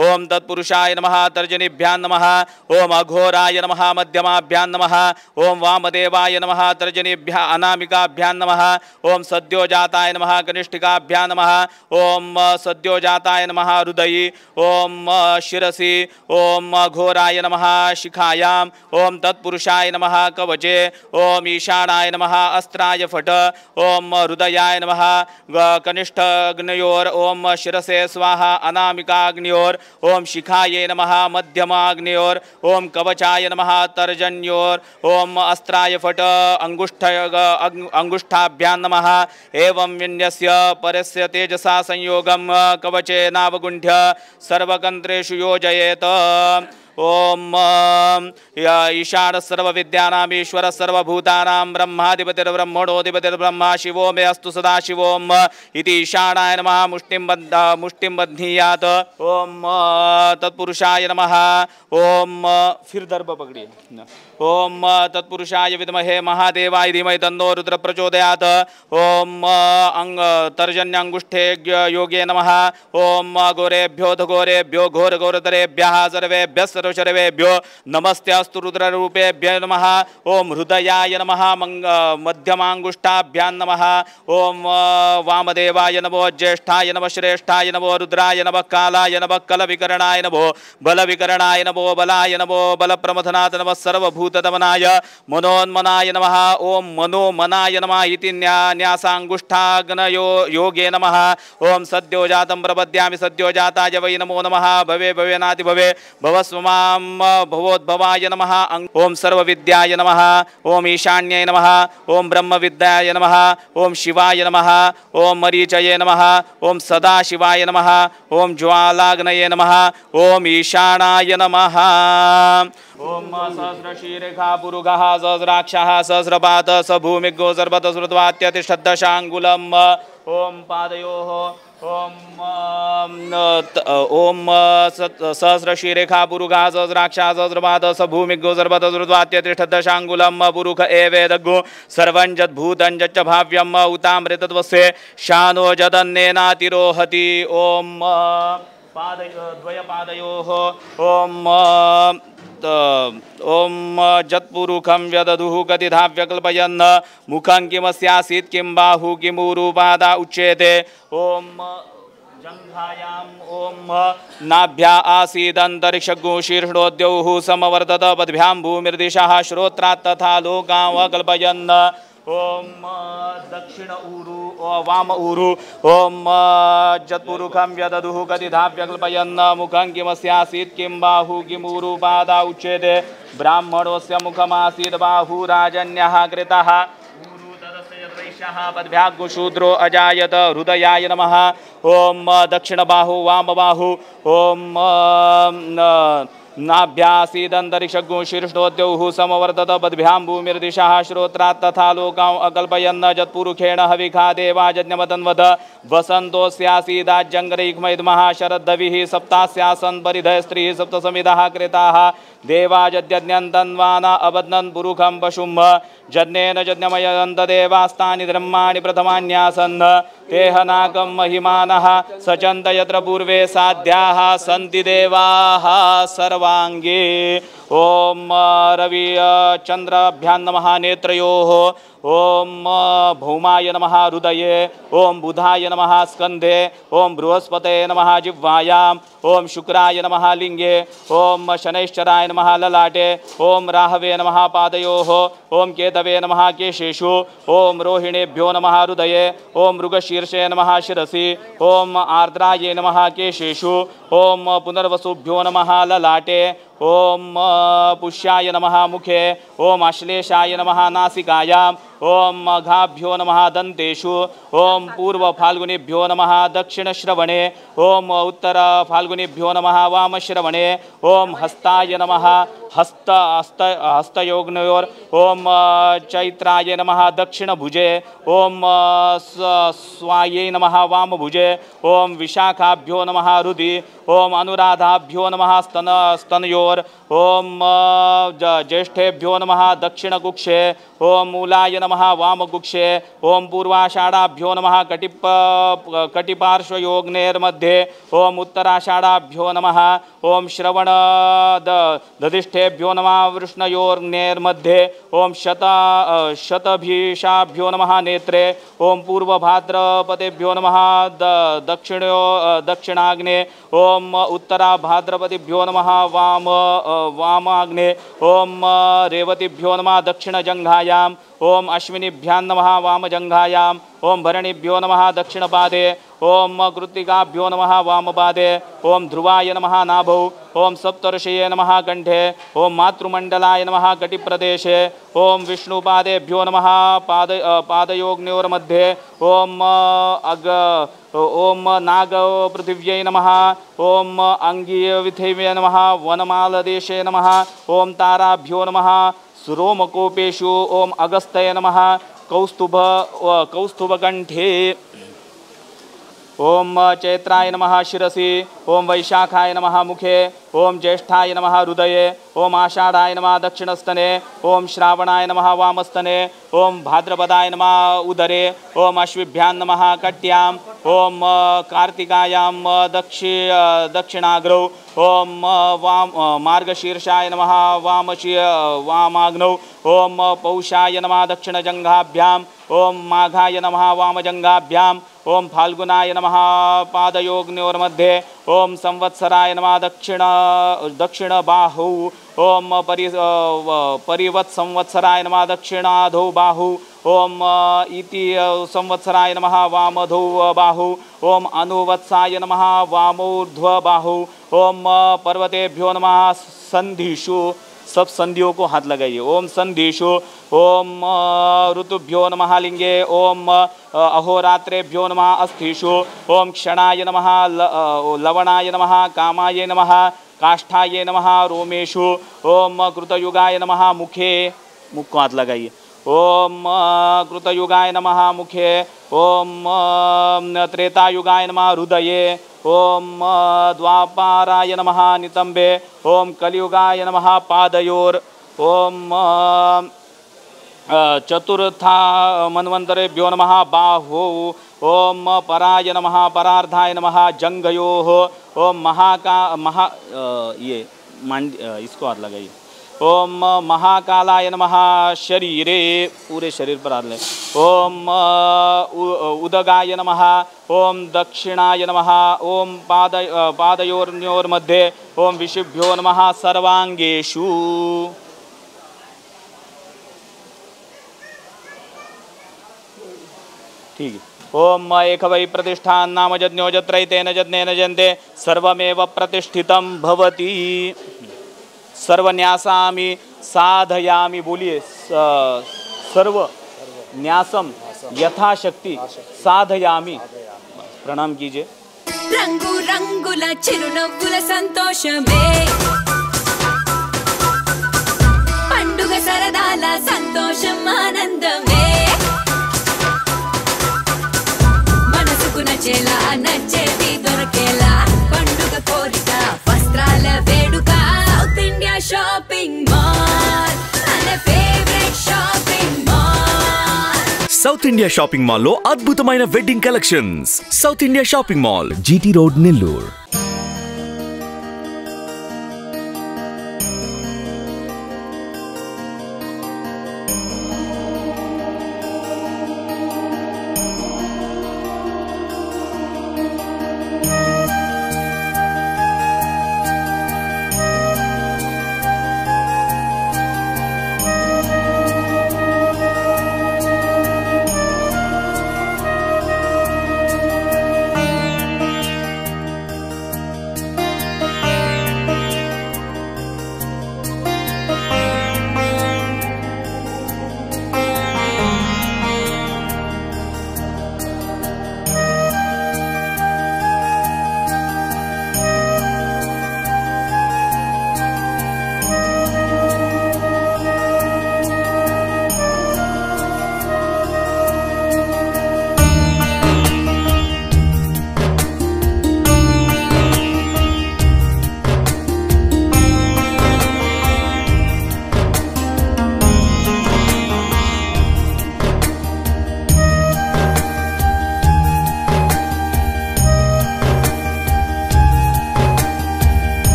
ॐ तत्पुरुषाय नमः, तर्जनीभ्यां नमः। ॐ अघोराय नमः, मध्यमाभ्यां नमः। ॐ वामदेवाय नमः, तर्जनीभ्यः, अनामिकाभ्यां नमः। ॐ सद्योजाताय नमः, कनिष्ठिकाभ्यां नमः। ॐ सद्योजाताय नमः, हृदयि। ॐ शिरसि। ॐ घोराय नमः शिखायां ॐ तत्पुरुषाय नमः, कवचे। ॐ ईशानाय नमः, अस्त्राय फट। ॐ हृदयाय नमः कनिष्ठग्नयोर ॐ शिरसे स्वाहा, अनामिकाग्नयोर ॐ शिखायै नमः, मध्यमाग्नयोर ॐ कवचाय नमः, तर्जन्योर ॐ अस्त्राय फट अङ्गुष्ठ अङ्- अङ्गुष्ठाभ्यां नमः। एवं विन्यस्य परस्य तेजसा संयोगं कवचेनावगुण्ठ्य सर्वकन्त्रेषु योजयेत। य ईशानः सर्वविद्यानामीश्वरः सर्वभूतानां ब्रह्माधिपतिर्ब्रह्मणोऽधिपतिर्ब्रह्मा शिवो मे अस्तु सदा शिवोम् इति ईशानाय नमः, मुष्टिं बद्ध मुष्टिं बध्नीयात्। ॐ तत्पुरुषाय नमः। ॐ फिर दर्भ पकड़िए। ॐ तत्पुरुषाय विद्महे महादेवाय धीमहि तन्नो रुद्र प्रचोदयात् ॐ अङ्ग तर्जन्यङ्गुष्ठे ज्ञ- योगे नमः। ॐ घोरेभ्यो घोरेभ्यो घोरघोरतरेभ्यः, सर्वेभ्यः सर्वशर्वेभ्यो नमस्ते अस्तु रुद्ररूपेभ्य नमः ॐ हृदयाय नमः मङ्ग मध्यमाङ्गुष्ठाभ्यां नमः ॐ वामदेवाय नमो ज्येष्ठाय नमः श्रेष्ठाय नमो रुद्राय नमः कालाय नमः कलविकरणाय नमो बलविकरणाय नमो बलाय नमो बलप्रमथनाथ नमः सर्वभूतदमनाय मनोन्मनाय नमः ॐ मनोमनाय नमः इति न्या न्यासाङ्गुष्ठाग्नयो योगे नमः ॐ सद्यो जातं प्रपद्यामि सद्यो जाताय वै नमो नमः भवे भवेनाति भवे भवस्व माँ भवोद्भवाय ॐ सर्वविद्याय नमः। ॐ ईशान्यै नमः। ॐ ब्रह्मविद्याय नमः। ॐ शिवाय नमः। ॐ मरीचये नमः। ॐ सदाशिवाय नमः। ॐ ज्वालाग्नये नमः। ॐ ईशानाय नमः। ॐ सहस्रशीरेखा पुरुगः सहस्राक्षः सहस्रपात स भूमिगो सर्वत श्रुत्वात्यतिष्ठद्दशाङ्गुलम् ॐ पादयोः ॐ ॐ सत्- सहस्रशीरेखा पुरुगः सहस्राक्षः सहस्रपात स भूमिगो सर्वत श्रुत्वात्यतिष्ठद्दशाङ्गुलम् पुरुख एवेदगो सर्वं यद्भूतं यच्च भाव्यम् उतामृतत्वस्य शानो जदन्नेनातिरोहति ॐ पादयो, द्वयपादयोः। ॐ ॐ जत्पुरुखं व्यदधुः गतिधाव्यकल्पयन्, मुखं किमस्यासीत्, किं बाहु किमुरुपादा उच्येते। ॐ जङ्घायाम् ॐ नाभ्या आसीदन्तरिक्षगुशीर्षणोद्यौः समवर्तत पद्भ्यां भूमिर्दिशः श्रोत्रात् तथा लोकावकल्पयन्। ॐ दक्षिण ऊरु, ओ वाम ऊरु ॐ जत्पुरुखं व्यदधुः गतिधाव्यकल्पयन् मुखं किमस्यासीत्, किं बाहु किमूरुपादा उच्यते। ब्राह्मणोऽस्य मुखमासीत् बाहु राजन्यः कृतः। वैश्यः पद्भ्याग्शूद्रो अजायत, हृदयाय नमः। ॐ दक्षिणबाहु वामबाहु ॐ नाभ्यासीदन्तरिक्षगो शीर्षोद्यौः समवर्तत बद्भ्यां भूमिर्दिशः श्रोत्रात् तथा लोकाम् अकल्पयन्न जत्पुरुखेण हविखा देवाजज्ञमतन्वत वसन्तोऽस्यासीदाज्जङ्गरैक्मैद्मः शरद्दविः सप्तास्यासन् परिधय स्त्रीः सप्तसमिधः कृताः देवाजज्ञन्तन्वान अबध्नन् पुरुखं पशुं जज्ञेन जज्ञमयन्तदेवास्तानि ब्रह्माणि प्रथमान्यासन् तेहनाकं महिमानः सचन्त यत्र पूर्वे साध्याः सन्ति देवाः सर्वाङ्गे। ॐ रवि चन्द्राभ्यां नमः नेत्रयोः। ॐ भौमाय नमः हृदये। ॐ बुधाय नमः स्कन्धे। ॐ बृहस्पतये नमः जिह्वायां ॐ शुक्राय नमः लिङ्गे। ॐ शनैश्चराय नमः ललाटे। ॐ राहवे नमः पादयोः। ॐ केतवे नमः केशेषु। ॐ रोहिणेभ्यो नमः हृदये। ॐ मृगशीर्षे नमः शिरसि। ॐ आर्द्रायै नमः केशेषु। ॐ पुनर्वसुभ्यो नमः ललाटे। ॐ पुष्याय नमः मुखे, ओम, अश्लेषाय नमः नासिकायां ॐ मघाभ्यो नमः दन्तेषु पूर्व पूर्वफाल्गुनेभ्यो नमः दक्षिणश्रवणे उत्तर उत्तरफाल्गुनेभ्यो नमः वामश्रवणे ॐ हस्ताय नमः हस्त हस्त हस्तयोग्नयोर ओम चैत्राय नमः दक्षिणभुजे ओम अ, स- स्वायै नमः वामभुजे ओम विशाखाभ्यो नमः हृदि ओम अनुराधाभ्यो नमः स्तन स्तनयोर ओम ज्येष्ठेभ्यो नमः दक्षिणकुक्षे ओम मूलाय नमः वामकुक्षे ओम पूर्वाषाढाभ्यो नमः कटिप कटिपार्श्वयोग्नेर्मध्ये ओम उत्तराषाढाभ्यो नमः ओम श्रवण द दधिष्ठेभ्यो नमः वृष्णयोर्नेर्मध्ये। ओम शत शतभीषाभ्यो नम नेत्रे। ओम पूर्वभाद्रपतेभ्यो नमः द दक्षिण दक्षिणाग्ने। ओम उत्तराभाद्रपदिभ्यो नम वाम वामाग्ने। ओम रेवतीभ्यो नमः दक्षिणजङ्घायाम्। ओम अश्विनीभ्यां नमः वामजङ्घायाम्, ओम भरणिभ्यो नमः दक्षिणपादे, ओम कृत्तिकाभ्यो नमः वामपादे, ओम ध्रुवाय नमः नाभौ, ओम सप्तर्षये नमः कंठे ओम मातृमण्डलाय नमः कटिप्रदेशे, ओम विष्णुपादेभ्यो नमः पाद पादयोग्नयोर्मध्ये, ओम, अग, ओम नागपृथिव्यै नमः, ओम अङ्गीयविथिवे नमः, वनमालदेशे नमः, ओम ताराभ्यो नमः सुरोमकोपेषु ओम अगस्तय नमः। कौस्तुभ कौस्तुभकंठे ओम चैत्राय नमः शिरसि, ओम वैशाखाय नमः मुखे, ओम ज्येष्ठाय नमः हृदये, ओम आषाढाय नमः दक्षिणस्तने, ओम श्रावणाय नमः वामस्तने, ओम भाद्रपदाय नमः उदरे, ओम अश्विभ्यां नमः कट्याम् ओम कार्तिकायां दक्षि, दक्षिणाग्रौ, ओम वाम, मार्गशीर्षाय नमः वामशि, वामाग्नौ, ओम पौषाय नमः दक्षिणजङ्घाभ्याम् ओम माघाय नमः वामजङ्घाभ्याम् ओम फाल्गुनाय नमः। पादयोग्नयोर्मध्ये ओम संवत्सराय नमः। दक्षिण दक्षिणबाहौ। ओम परि परिवत् संवत्सराय नमः। दक्षिणाधौ बाहु। ओम इति संवत्सराय नमः। वामधौ बाहु। ओम अनुवत्साय नमः। वामोर्ध्वबाहु। ओम पर्वतेभ्यो नमः। सन्धिषु। सब संधियों को हाथ लगाइए। ओम संधिषु, ओम ऋतुभ्यो नम लिंगे, ओम अहोरात्रेभ्यो नम अस्थिषु, ओम क्षणाय नम लवणाय नम, कामाय नम, काष्ठाय नमः, रोमेषु, ओम कृतयुगाय नम, मुखे, मुख को हाथ लगाइए। ओम कृतयुगाय नम, मुखे, ओम त्रेतायुगाय नम, हृदये ओम द्वापाराय नमः नितम्बे, ओम कलियुगाय नमः पादयोर, ओम चतुर्था मन्वन्तरेभ्यो नमः बाहो, ओम पराय नमः परार्धाय नमः जङ्घयोः ओम महाका, महा ये मांड इसको हाथ लगाइए। ओम महाकालाय नमः। शरीरे पूरे शरीर पर हाथ ले ओम उदगाय नमः। ओम दक्षिणाय नमः। ओम पाद पादयोर्न्योर्मध्ये ओम विषुभ्यो नमः सर्वाङ्गेषु ठीक। है ओम एक वै प्रतिष्ठान नाम यज्ञो जत्रैतेन यज्ञेन जन्ते सर्वमेव प्रतिष्ठितं भवति। सर्वन्यासामि साधयामि बोलिए स- सर्व न्यासम यथाशक्ति साधयामि प्रणाम कीजिए రంగు రంగుల చిరునవ్వుల సంతోషమే పండుగ సరదాల సంతోషం ఆనందమే మనసుకు నచ్చేలా నచ్చేది దొరకేలా షాపింగ్ మాల్ మన favourite shopping mall South India shopping మాల్లో అద్భుతమైన wedding collections South India shopping mall GT road Nellore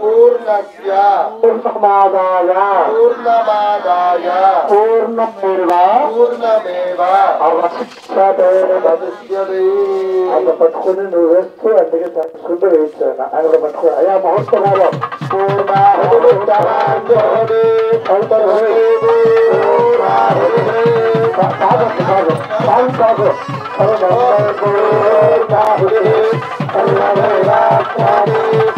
पूर्णस्य पूर्णमादाय पूर्णमादाय पूर्णमेव पूर्णमेव अवशिष्यते भविष्यति ಅಂತ ಪಟ್ಕೊಂಡು ನೀವು ಎಷ್ಟು ಅಲ್ಲಿಗೆ ತಂದ್ಕೊಂಡು ಹೇಳ್ತಾರೆ ಹಂಗ ಪಟ್ಕೊಂಡು ಅಯ್ಯ ಮಹೋತ್ಸವ ಪೂರ್ಣ ಸಾಗು ಸಾಗು ಸಾಗು ಸಾಗು ಸರ್ವ ಸರ್ವ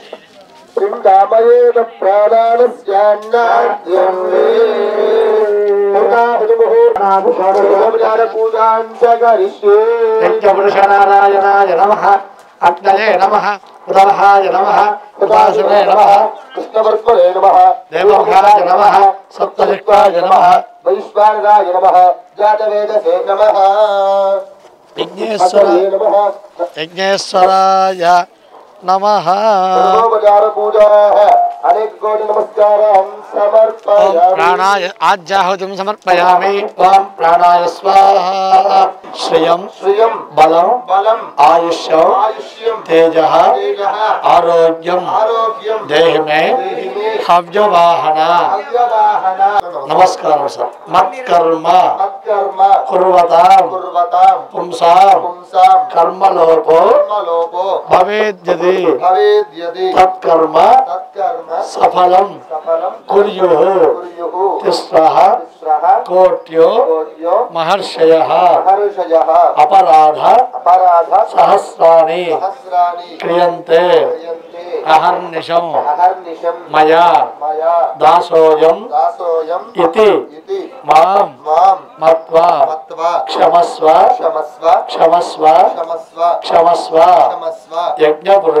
वृन्दामयेव प्राणानस्यान्नाद्यन्मेषणारायणाय अग्नये नमः उदरहाय नमः उपासने नमः कृष्णवर्पणे नमः देवमुखाय नमः सप्तजिह्वाय नमः वैश्वानराय नमः जातवेदसे नमः यज्ञेश्वर यज्ञेश्वराय नमः। बजार नमस्कार समर्पयामि। प्राणाय स्वाहा। श्रियं श्रियं बलं आयुष्यं आयुष्यं तेजः तेजः आरोग्यं आरोग्यं मे हव्यवाहना। सर। मत्कर्म कुर्वतां कुर्वतां पुंसां पुंसां कर्मलोपो कर्मलोपो। भवेद तत्कर्म सफलम तिस्रः कोट्यो अपराध सहस्राणि क्रियन्ते। अहर्निशम मया दासोऽयम् इति मत्वा क्षमस्व क्षमस्व क्षमस्व क्षमस्व क्षमस्व यज्ञपुरुष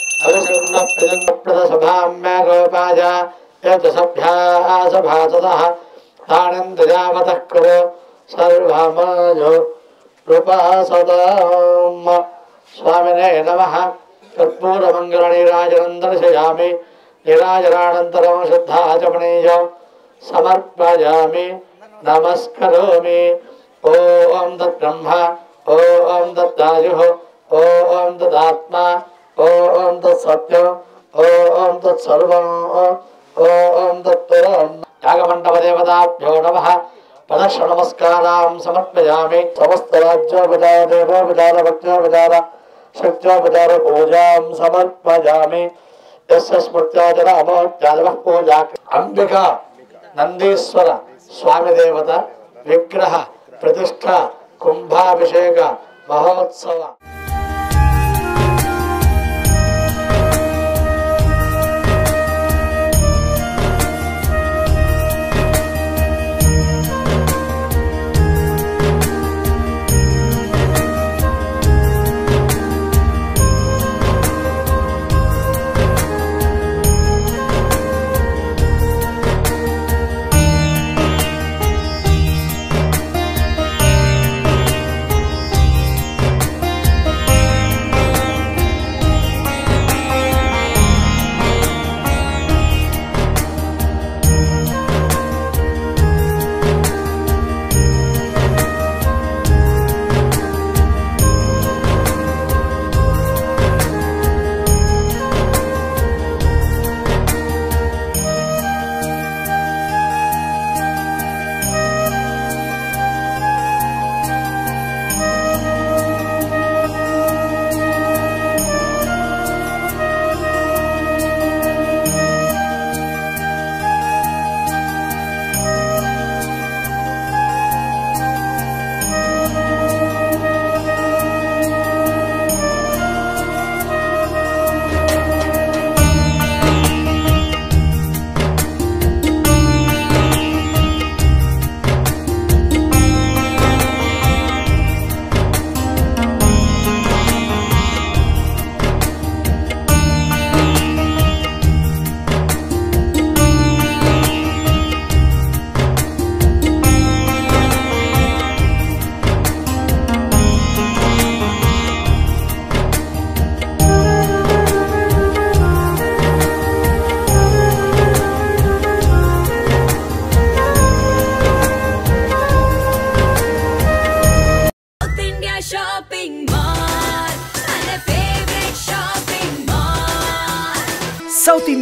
अभिसन्नप्रदसभां मे गोपाय यद्सभ्यासभासदः आनन्दयावतः कुरु सर्वमजो रूपासदाम्। स्वामिने नमः। कर्पूरमङ्गलनिराजनं दर्शयामि निराजरानन्तरं समर्पयामि। नमस्करोमि। ॐ तद्ब्रह्म ॐ तद्दायुः ॐ तदात्मा। ॐ तत्सत्य ॐ तत्सर्व ॐ तत्परम् यागमण्डपदेवताभ्यो नमः पदश्रनमस्कारां समर्पयामि समस्तराज्योपचारदेवोपचारभक्त्योपचार शक्त्योपचारपूजां समर्पयामि। यस्य स्मृत्याचरामोत्यादवः पूजा अम्बिका, नन्दीश्वर, स्वामिदेवता, विग्रह, प्रतिष्ठा, कुम्भाभिषेक, महोत्सव।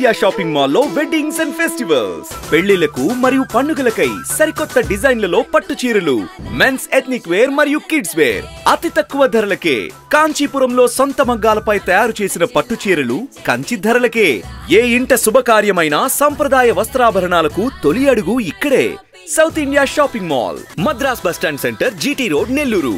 ఇండియా షాపింగ్ మాల్లో వెడ్డింగ్స్ అండ్ ఫెస్టివల్స్. పెళ్ళిలకు మరియు పండుగలకై సరికొత్త డిజైన్లలో పట్టు చీరలు మెన్స్ ఎథ్నిక్ వేర్ మరియు కిడ్స్ వేర్. అతి తక్కువ ధరలకే కాంచీపురంలో సొంత మగ్గాలపై తయారు చేసిన పట్టు చీరలు కంచి ధరలకే. ఏ ఇంట శుభకార్యమైన సంప్రదాయ వస్త్రాభరణాలకు తొలి అడుగు ఇక్కడే. South India shopping mall Madras bus stand centre GT road Nellore.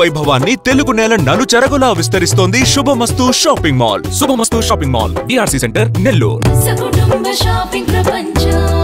వైభవాన్ని తెలుగు నేల నలుచెరగులా విస్తరిస్తోంది Subhamastu shopping mall. Subhamastu shopping mall DRC centre Nellore. ప్రపంచం.